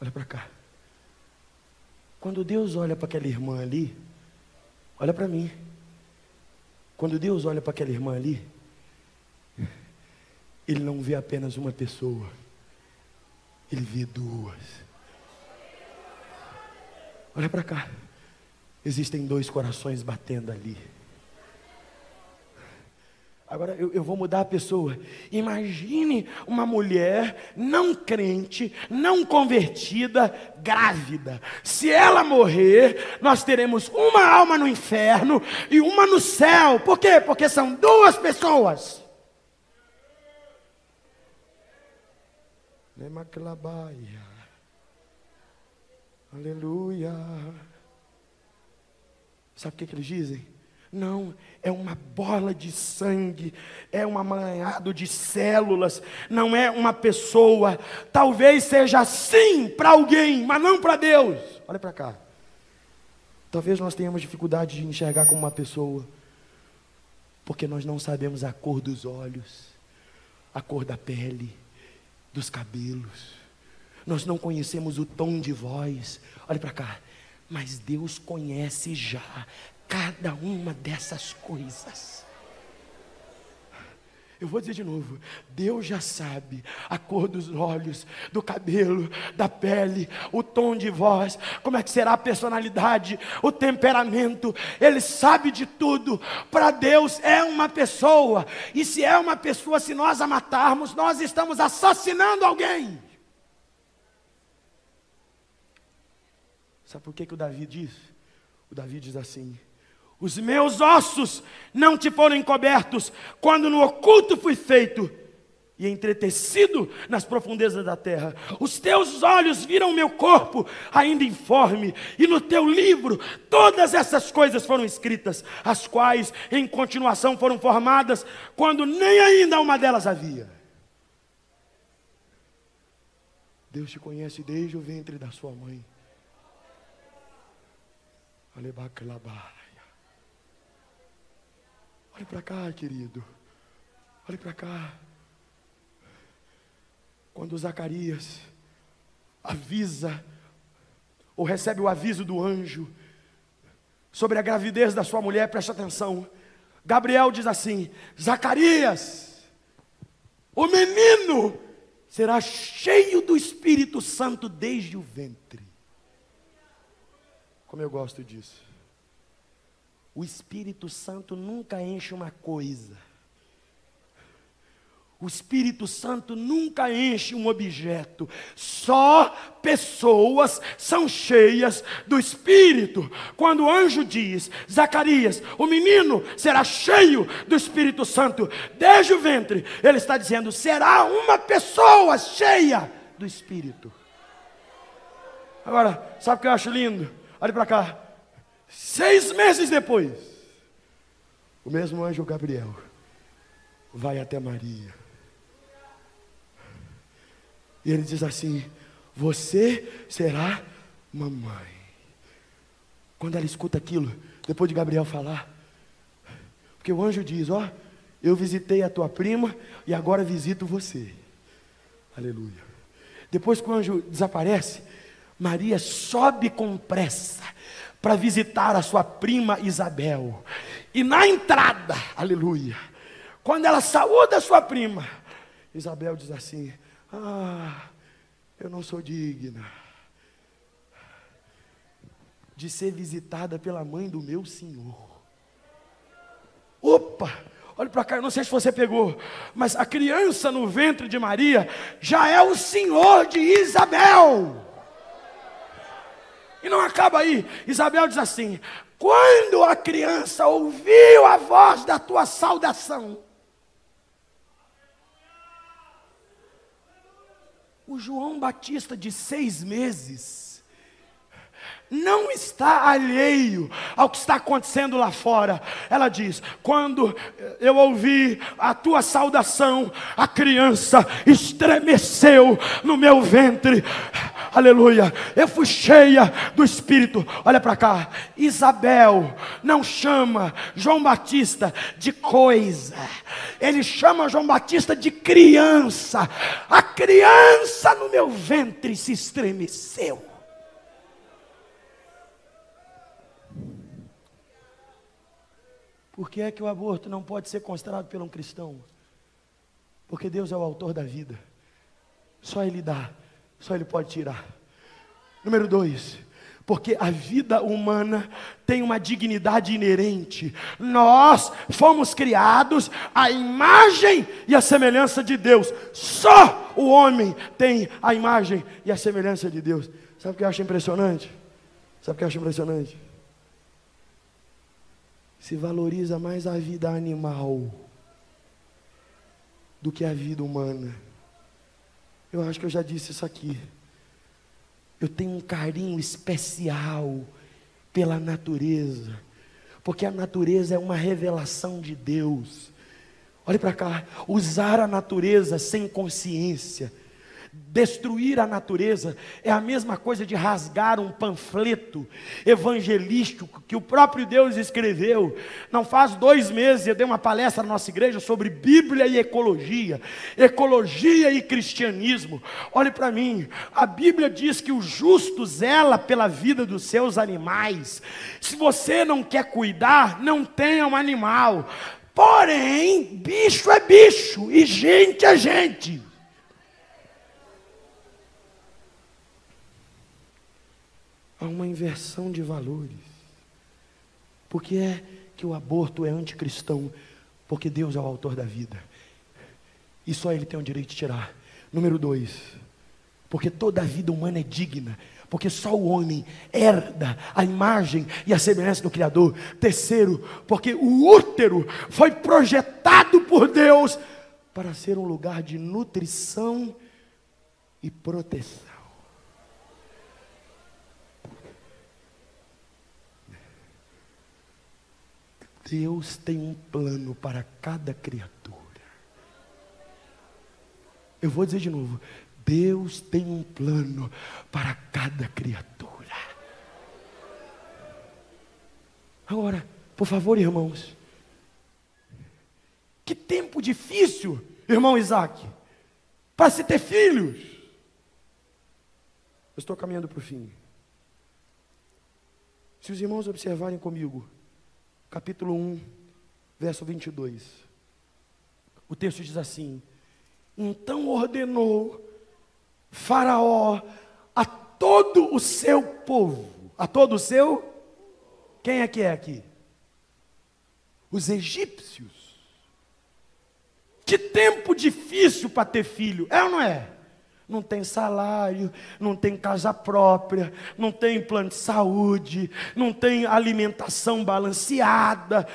Olha para cá. Quando Deus olha para aquela irmã ali, olha para mim. Quando Deus olha para aquela irmã ali, Ele não vê apenas uma pessoa, Ele vê duas. Olha para cá. Existem dois corações batendo ali. Agora eu, eu, vou mudar a pessoa. Imagine uma mulher não crente, não convertida, grávida. Se ela morrer, nós teremos uma alma no inferno e uma no céu. Por quê? Porque são duas pessoas. Aleluia. Sabe o que, que eles dizem? Não, é uma bola de sangue, é um amaranhado de células, não é uma pessoa. Talvez seja assim para alguém, mas não para Deus. Olha para cá. Talvez nós tenhamos dificuldade de enxergar como uma pessoa, porque nós não sabemos a cor dos olhos, a cor da pele, dos cabelos. Nós não conhecemos o tom de voz. Olha para cá. Mas Deus conhece já cada uma dessas coisas. Eu vou dizer de novo: Deus já sabe a cor dos olhos, do cabelo, da pele, o tom de voz, como é que será a personalidade, o temperamento, Ele sabe de tudo. Para Deus é uma pessoa, e se é uma pessoa, se nós a matarmos, nós estamos assassinando alguém. Sabe por que, que o Davi diz? O Davi diz assim: os meus ossos não te foram encobertos, quando no oculto fui feito e entretecido nas profundezas da terra. Os teus olhos viram meu corpo ainda informe, e no teu livro todas essas coisas foram escritas, as quais em continuação foram formadas, quando nem ainda uma delas havia. Deus te conhece desde o ventre da sua mãe. Alebaclabar. Olhe para cá, querido. Olhe para cá. Quando Zacarias avisa, ou recebe o aviso do anjo, sobre a gravidez da sua mulher, preste atenção. Gabriel diz assim: Zacarias, o menino será cheio do Espírito Santo desde o ventre. Como eu gosto disso. O Espírito Santo nunca enche uma coisa. O Espírito Santo nunca enche um objeto. Só pessoas são cheias do Espírito. Quando o anjo diz, Zacarias, o menino será cheio do Espírito Santo desde o ventre, ele está dizendo: será uma pessoa cheia do Espírito. Agora, sabe o que eu acho lindo? Olha para cá. Seis meses depois, o mesmo anjo Gabriel vai até Maria. E ele diz assim: Você será mamãe. Quando ela escuta aquilo, depois de Gabriel falar, porque o anjo diz: Ó, eu visitei a tua prima e agora visito você. Aleluia. Depois que o anjo desaparece, Maria sobe com pressa para visitar a sua prima Isabel. E na entrada, aleluia, quando ela saúda a sua prima, Isabel diz assim: Ah, eu não sou digna de ser visitada pela mãe do meu Senhor. Opa! Olha para cá, eu não sei se você pegou, mas a criança no ventre de Maria já é o Senhor de Isabel. E não acaba aí. Isabel diz assim: quando a criança ouviu a voz da tua saudação, o João Batista de seis meses não está alheio ao que está acontecendo lá fora. Ela diz: quando eu ouvi a tua saudação, a criança estremeceu no meu ventre. Aleluia. Eu fui cheia do Espírito. Olha para cá. Isabel não chama João Batista de coisa. Ele chama João Batista de criança. A criança no meu ventre se estremeceu. Por que é que o aborto não pode ser considerado por um cristão? Porque Deus é o autor da vida. Só Ele dá, só Ele pode tirar. Número dois, porque a vida humana tem uma dignidade inerente. Nós fomos criados à imagem e à semelhança de Deus. Só o homem tem a imagem e a semelhança de Deus. Sabe o que eu acho impressionante? Sabe o que eu acho impressionante? Se valoriza mais a vida animal do que a vida humana. Eu acho que eu já disse isso aqui. Eu tenho um carinho especial pela natureza, porque a natureza é uma revelação de Deus. Olhe para cá, usar a natureza sem consciência Destruir a natureza é a mesma coisa de rasgar um panfleto evangelístico que o próprio Deus escreveu. Não faz dois meses eu dei uma palestra na nossa igreja sobre Bíblia e ecologia, ecologia e cristianismo. Olhe para mim, a Bíblia diz que o justo zela pela vida dos seus animais. Se você não quer cuidar, não tenha um animal. Porém, bicho é bicho e gente é gente. Há uma inversão de valores. Por que é que o aborto é anticristão? Porque Deus é o autor da vida. E só Ele tem o direito de tirar. Número dois, porque toda a vida humana é digna. Porque só o homem herda a imagem e a semelhança do Criador. Terceiro, porque o útero foi projetado por Deus para ser um lugar de nutrição e proteção. Deus tem um plano para cada criatura. Eu vou dizer de novo: Deus tem um plano para cada criatura. Agora, por favor, irmãos, que tempo difícil, irmão Isaac, para se ter filhos. Eu estou caminhando para o fim. Se os irmãos observarem comigo, capítulo 1, verso 22. O texto diz assim: Então ordenou Faraó a todo o seu povo, a todo o seu. Quem é que é aqui? Os egípcios. Que tempo difícil para ter filho, é ou não é? Não tem salário, não tem casa própria, não tem plano de saúde, não tem alimentação balanceada,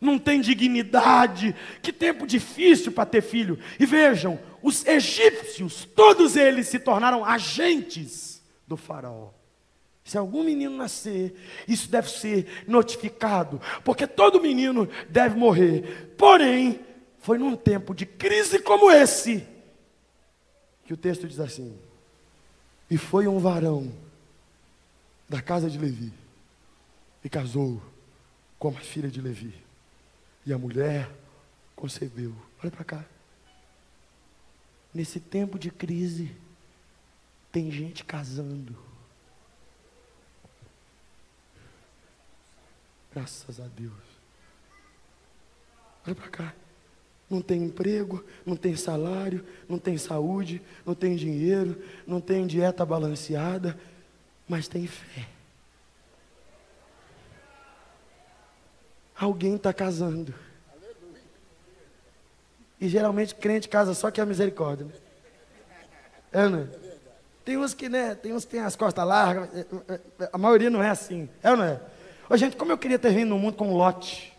não tem dignidade. Que tempo difícil para ter filho. E vejam, os egípcios, todos eles se tornaram agentes do faraó. Se algum menino nascer, isso deve ser notificado, porque todo menino deve morrer. Porém, foi num tempo de crise como esse que o texto diz assim: E foi um varão da casa de Levi e casou com a filha de Levi. E a mulher concebeu. Olha para cá. Nesse tempo de crise, tem gente casando. Graças a Deus. Olha para cá não tem emprego, não tem salário, não tem saúde, não tem dinheiro, não tem dieta balanceada, mas tem fé. Alguém está casando. E geralmente crente casa só que a misericórdia. Né? É, né? Tem uns que, né? Tem uns que tem as costas largas. É, é, a maioria não é assim. É ou não é? Ô, gente, como eu queria ter vindo no mundo com um lote.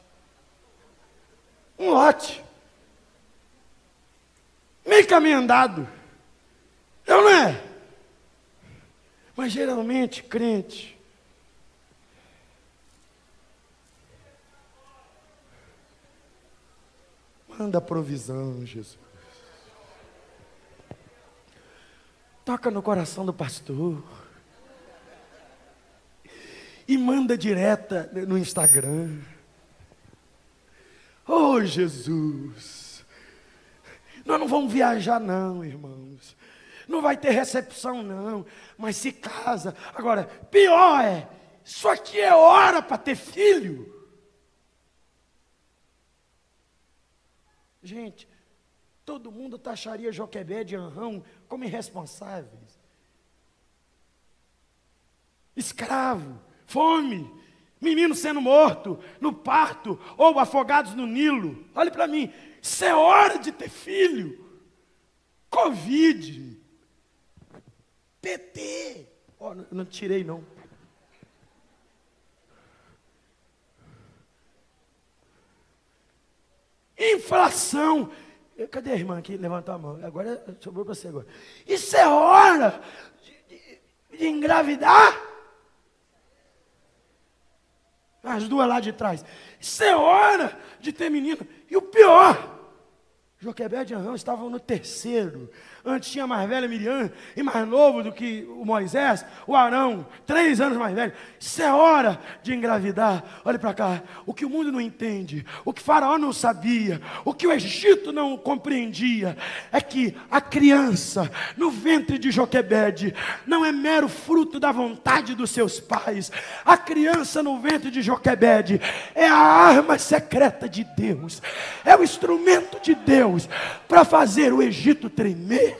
Um lote meio caminho andado. Eu não é? Mas geralmente, crente, manda provisão, Jesus. Toca no coração do pastor. E manda direta no Instagram. Oh, Jesus. Nós não vamos viajar, não, irmãos. Não vai ter recepção, não. Mas se casa. Agora, pior é, isso aqui é hora para ter filho. Gente, todo mundo taxaria Joquebed e Anrão como irresponsáveis. Escravo, fome, menino sendo morto no parto ou afogados no Nilo. Olhe para mim, isso é hora de ter filho. Covid, PT. Oh, não, tirei não. Inflação. Cadê a irmã aqui? Levanta a mão. Agora sobrou para você agora. Isso é hora de, de, de engravidar? As duas lá de trás. Isso é hora de ter menino. E o pior, Joquebed e Arão estavam no terceiro. Antes tinha mais velha Miriam e mais novo do que o Moisés, o Arão, três anos mais velho. Isso é hora de engravidar. Olhe para cá. O que o mundo não entende, o que Faraó não sabia, o que o Egito não compreendia, é que a criança no ventre de Joquebed não é mero fruto da vontade dos seus pais. A criança no ventre de Joquebed é a arma secreta de Deus, é o instrumento de Deus para fazer o Egito tremer.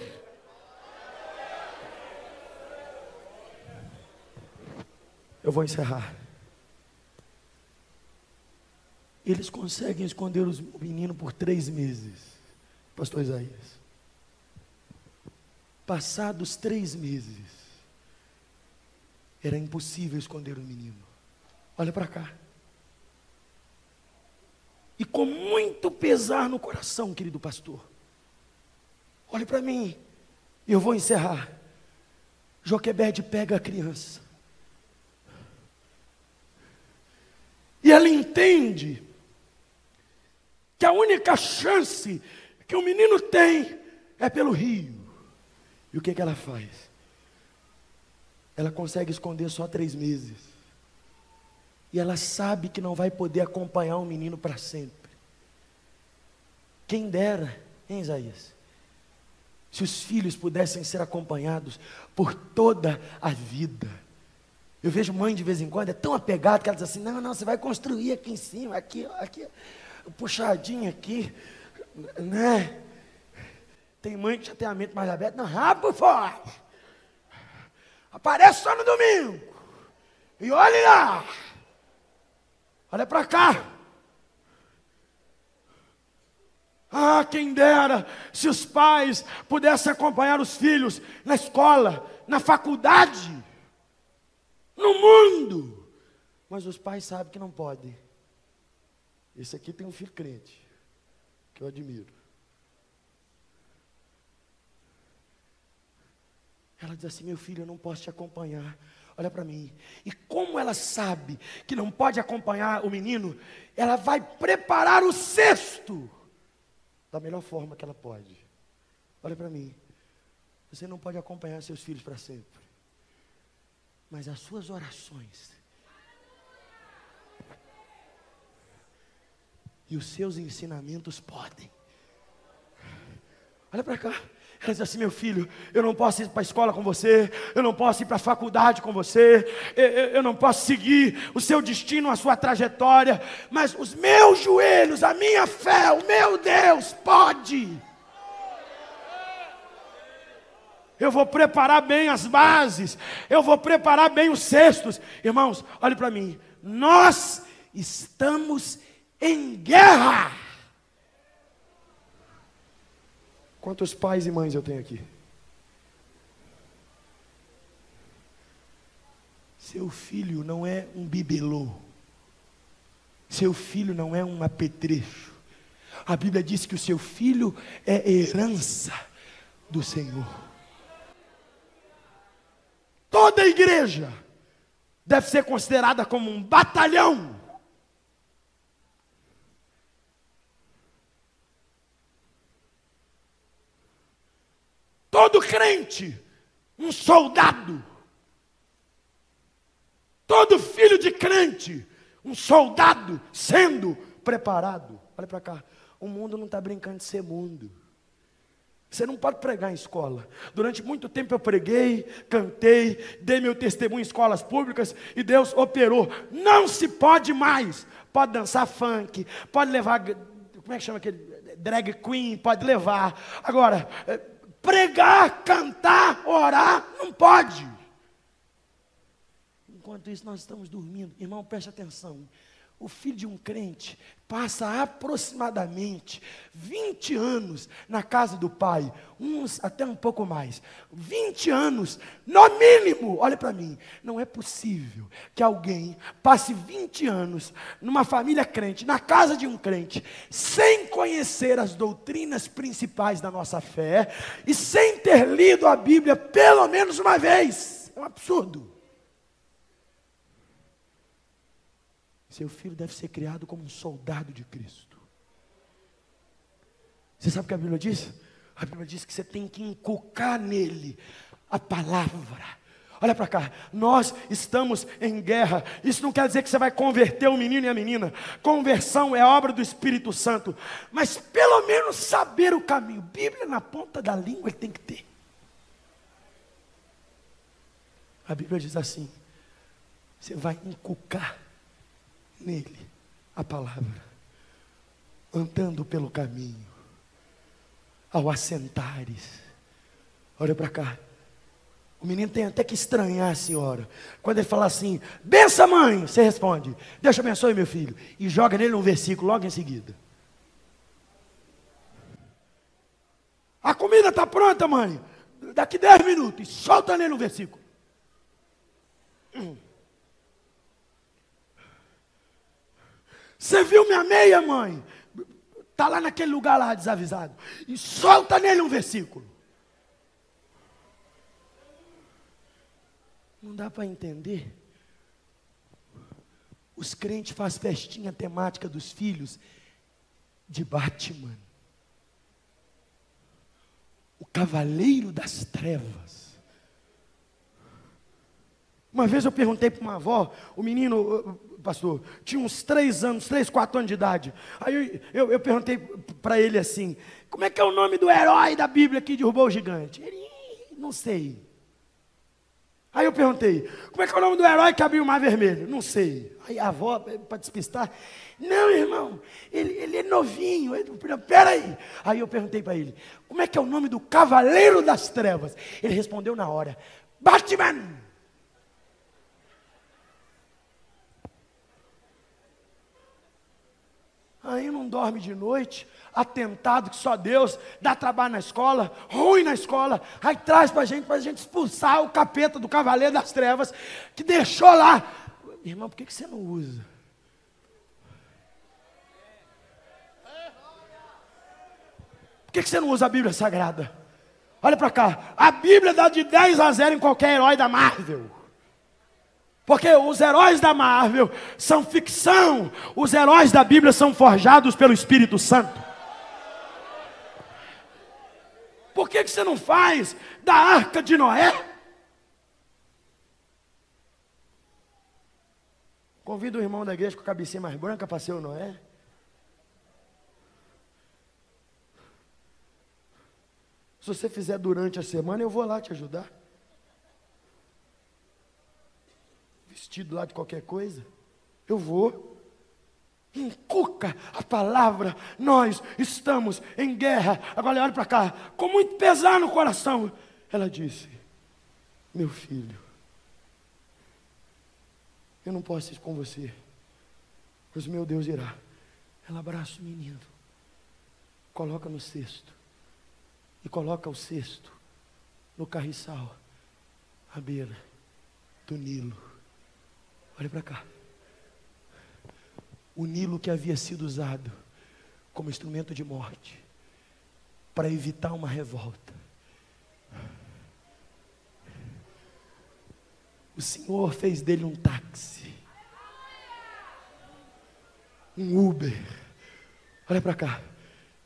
Eu vou encerrar. Eles conseguem esconder o menino por três meses, Pastor Isaías. Passados três meses, era impossível esconder o menino. Olha para cá. E com muito pesar no coração, querido pastor. Olhe para mim, eu vou encerrar. Joquebede pega a criança. E ela entende que a única chance que o menino tem é pelo rio. E o que, que ela faz? Ela consegue esconder só três meses. E ela sabe que não vai poder acompanhar o menino para sempre. Quem dera, hein, Isaías? Se os filhos pudessem ser acompanhados por toda a vida. Eu vejo mãe de vez em quando, é tão apegada que ela diz assim: não, não, você vai construir aqui em cima, aqui, aqui, puxadinho aqui, né? Tem mãe que já tem a mente mais aberta, não, rabo forte. Aparece só no domingo. E olhe lá. Olha para cá. Ah, quem dera se os pais pudessem acompanhar os filhos na escola, na faculdade, no mundo. Mas os pais sabem que não podem. Esse aqui tem um filho crente, que eu admiro. Ela diz assim: Meu filho, eu não posso te acompanhar, Olha para mim. E como ela sabe que não pode acompanhar o menino, ela vai preparar o cesto da melhor forma que ela pode. Olha para mim. Você não pode acompanhar seus filhos para sempre. Mas as suas orações e os seus ensinamentos podem. Olha para cá. Ela diz assim: meu filho, eu não posso ir para a escola com você, eu não posso ir para a faculdade com você, eu, eu, não posso seguir o seu destino, a sua trajetória, mas os meus joelhos, a minha fé, o meu Deus pode. Eu vou preparar bem as bases, eu vou preparar bem os cestos. Irmãos, olhe para mim, nós estamos em guerra. Quantos pais e mães eu tenho aqui? Seu filho não é um bibelô. Seu filho não é um apetrecho. A Bíblia diz que o seu filho é herança do Senhor. Toda igreja deve ser considerada como um batalhão Todo crente, um soldado. Todo filho de crente, um soldado sendo preparado. Olha para cá. O mundo não está brincando de ser mundo. Você não pode pregar em escola. Durante muito tempo eu preguei, cantei, dei meu testemunho em escolas públicas e Deus operou. Não se pode mais. Pode dançar funk, pode levar. Como é que chama aquele? drag queen pode levar. Agora, eh, pregar, cantar, orar, não pode. Enquanto isso, nós estamos dormindo. Irmão, preste atenção. O filho de um crente passa aproximadamente 20 anos na casa do pai, uns até um pouco mais. 20 anos, no mínimo. Olha para mim, não é possível que alguém passe 20 anos numa família crente, na casa de um crente, sem conhecer as doutrinas principais da nossa fé e sem ter lido a Bíblia pelo menos uma vez. É um absurdo. Seu filho deve ser criado como um soldado de Cristo. Você sabe o que a Bíblia diz? A Bíblia diz que você tem que inculcar nele a palavra. Olha para cá, nós estamos em guerra. Isso não quer dizer que você vai converter o menino e a menina. Conversão é obra do Espírito Santo. Mas pelo menos saber o caminho. Bíblia na ponta da língua ele tem que ter. A Bíblia diz assim: você vai inculcar nele a palavra, andando pelo caminho, ao assentares. Olha para cá. O menino tem até que estranhar a senhora. Quando ele fala assim, benção mãe, você responde, Deus te abençoe meu filho. E joga nele um versículo logo em seguida. A comida está pronta, mãe. Daqui 10 minutos. E solta nele um versículo. Hum. Você viu minha meia, mãe? Está lá naquele lugar lá desavisado. E solta nele um versículo. Não dá para entender. Os crentes fazem festinha temática dos filhos de Batman. O cavaleiro das trevas. Uma vez eu perguntei para uma avó, o menino, pastor, tinha uns três anos, três, quatro anos de idade. Aí eu, eu, eu perguntei para ele assim: como é que é o nome do herói da Bíblia que derrubou o gigante? Ele, não sei. Aí eu perguntei: como é que é o nome do herói que abriu o mar vermelho? Não sei. Aí a avó, para despistar, não, irmão, ele, ele é novinho. Ele, Peraí. Aí eu perguntei para ele: como é que é o nome do cavaleiro das trevas? Ele respondeu na hora: Batman. Aí não dorme de noite, atentado que só Deus, dá trabalho na escola, ruim na escola, aí traz para a gente, para a gente expulsar o capeta do cavaleiro das trevas, que deixou lá. Irmão, por que, que você não usa? Por que, que você não usa a Bíblia Sagrada? Olha para cá, a Bíblia dá de 10 a 0 em qualquer herói da Marvel. Porque os heróis da Marvel são ficção, os heróis da Bíblia são forjados pelo Espírito Santo. Por que, que você não faz da arca de Noé? Convida o irmão da igreja com a cabecinha mais branca para ser o Noé. Se você fizer durante a semana, eu vou lá te ajudar. Vestido lá de qualquer coisa. Eu vou. Encuca a palavra, nós estamos em guerra. Agora olha para cá, com muito pesar no coração. Ela disse: Meu filho, eu não posso ir com você, pois meu Deus irá. Ela abraça o menino, coloca no cesto, e coloca o cesto no carriçal, à beira do Nilo. Olha para cá. O Nilo que havia sido usado como instrumento de morte para evitar uma revolta. O Senhor fez dele um táxi, um Uber. Olha para cá.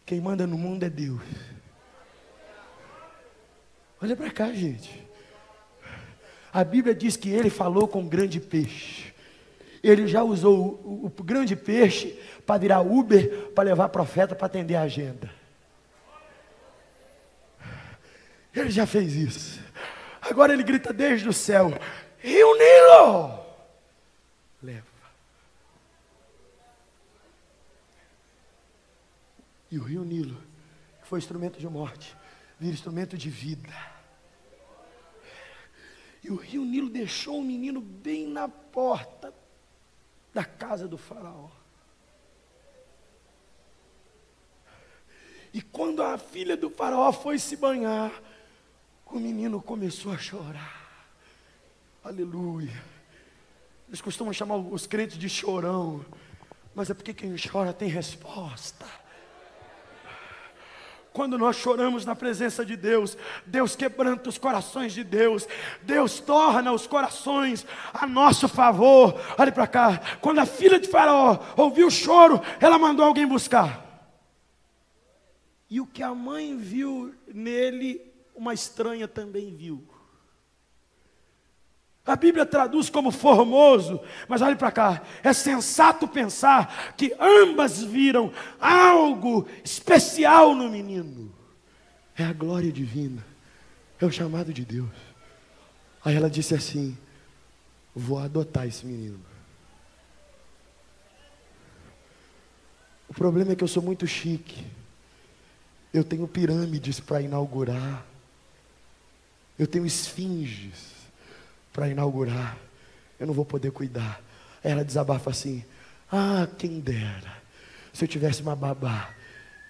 Quem manda no mundo é Deus. Olha para cá, gente. A Bíblia diz que ele falou com grande peixe. Ele já usou o, o grande peixe para virar Uber, para levar profeta para atender a agenda. Ele já fez isso. Agora ele grita desde o céu: Rio Nilo! Leva. E o rio Nilo, que foi instrumento de morte, vira instrumento de vida. E o rio Nilo deixou o menino bem na porta da casa do faraó. E quando a filha do faraó foi se banhar, o menino começou a chorar. Aleluia. Eles costumam chamar os crentes de chorão, mas é porque quem chora tem resposta. Quando nós choramos na presença de Deus, Deus quebranta os corações de Deus, Deus torna os corações a nosso favor. Olhe para cá, quando a filha de Faraó ouviu o choro, ela mandou alguém buscar. E o que a mãe viu nele, uma estranha também viu. A Bíblia traduz como formoso, mas olhe para cá, é sensato pensar que ambas viram algo especial no menino. É a glória divina, é o chamado de Deus. Aí ela disse assim: Vou adotar esse menino. O problema é que eu sou muito chique. Eu tenho pirâmides para inaugurar. Eu tenho esfinges para inaugurar. Eu não vou poder cuidar. Aí ela desabafa assim: Ah, quem dera. Se eu tivesse uma babá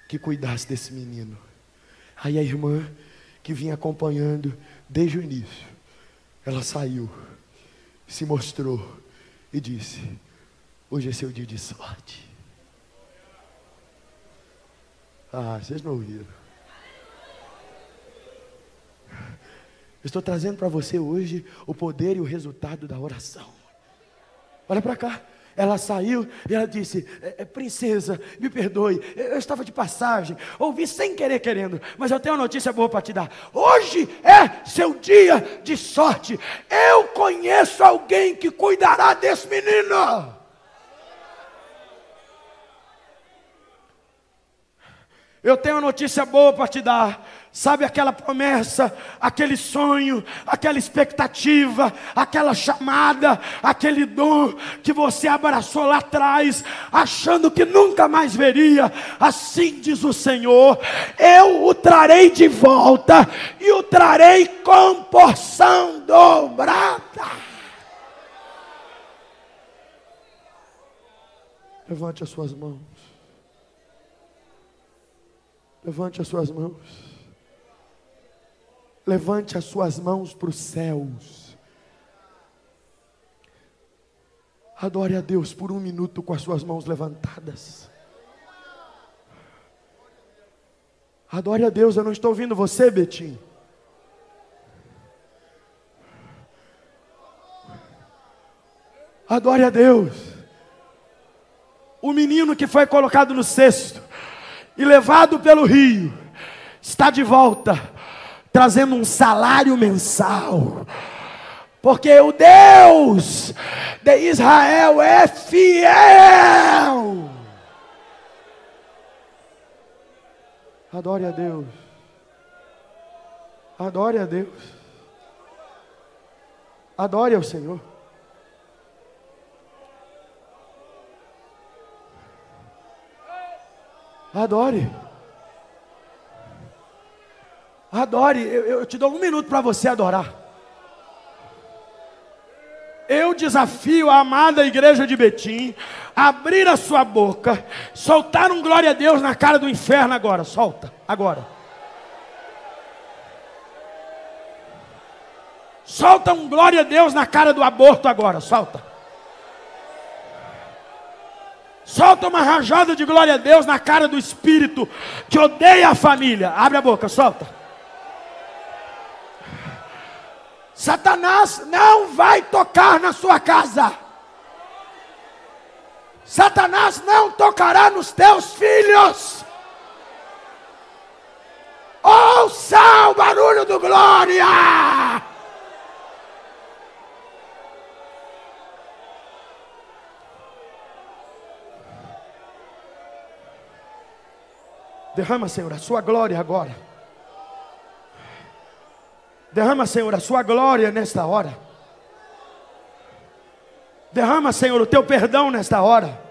que cuidasse desse menino. Aí a irmã, que vinha acompanhando desde o início, ela saiu, se mostrou e disse: Hoje é seu dia de sorte. Ah, vocês não ouviram. Estou trazendo para você hoje o poder e o resultado da oração. Olha para cá. Ela saiu e ela disse: é, é, Princesa, me perdoe, eu estava de passagem, ouvi sem querer querendo, mas eu tenho uma notícia boa para te dar. Hoje é seu dia de sorte. Eu conheço alguém que cuidará desse menino. Eu tenho uma notícia boa para te dar. Sabe aquela promessa, aquele sonho, aquela expectativa, aquela chamada, aquele dom que você abraçou lá atrás, achando que nunca mais veria? Assim diz o Senhor: Eu o trarei de volta e o trarei com porção dobrada. Levante as suas mãos. Levante as suas mãos. Levante as suas mãos para os céus. Adore a Deus por um minuto com as suas mãos levantadas. Adore a Deus, eu não estou ouvindo você, Betim. Adore a Deus. O menino que foi colocado no cesto e levado pelo rio, está de volta, trazendo um salário mensal. Porque o Deus de Israel é fiel. Adore a Deus. Adore a Deus. Adore ao Senhor. Adore. Adore. Eu, eu te dou um minuto para você adorar. Eu desafio a amada igreja de Betim a abrir a sua boca, soltar um glória a Deus na cara do inferno agora. Solta, agora. Solta um glória a Deus na cara do aborto agora. Solta. Solta uma rajada de glória a Deus na cara do espírito que odeia a família. Abre a boca, solta. Satanás não vai tocar na sua casa. Satanás não tocará nos teus filhos. Ouça o barulho do glória. Derrama, Senhor, a sua glória agora. Derrama, Senhor, a sua glória nesta hora. Derrama, Senhor, o teu perdão nesta hora.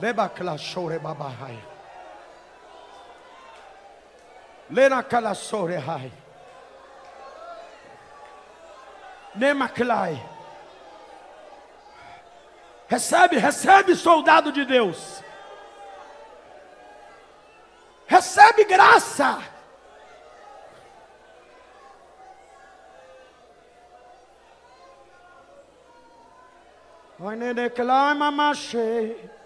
Leba klashore babahai. Lena kalashore hai. Nemaklai. Recebe, recebe, soldado de Deus. Recebe graça. Vai nedeklai mamachei.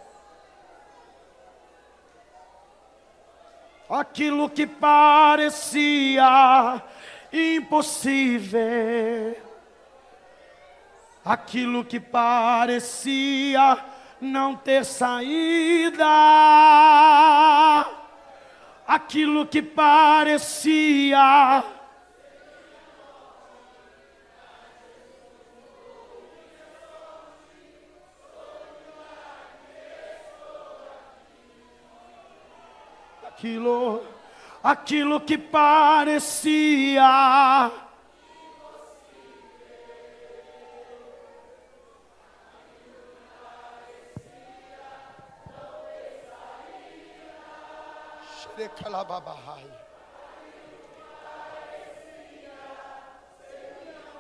Aquilo que parecia impossível aquilo que parecia não ter saída, aquilo que parecia. Aquilo, aquilo que parecia.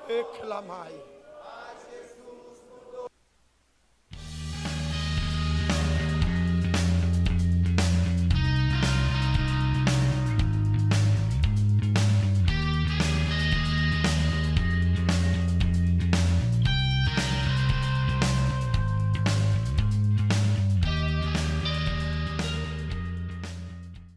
Eclamai.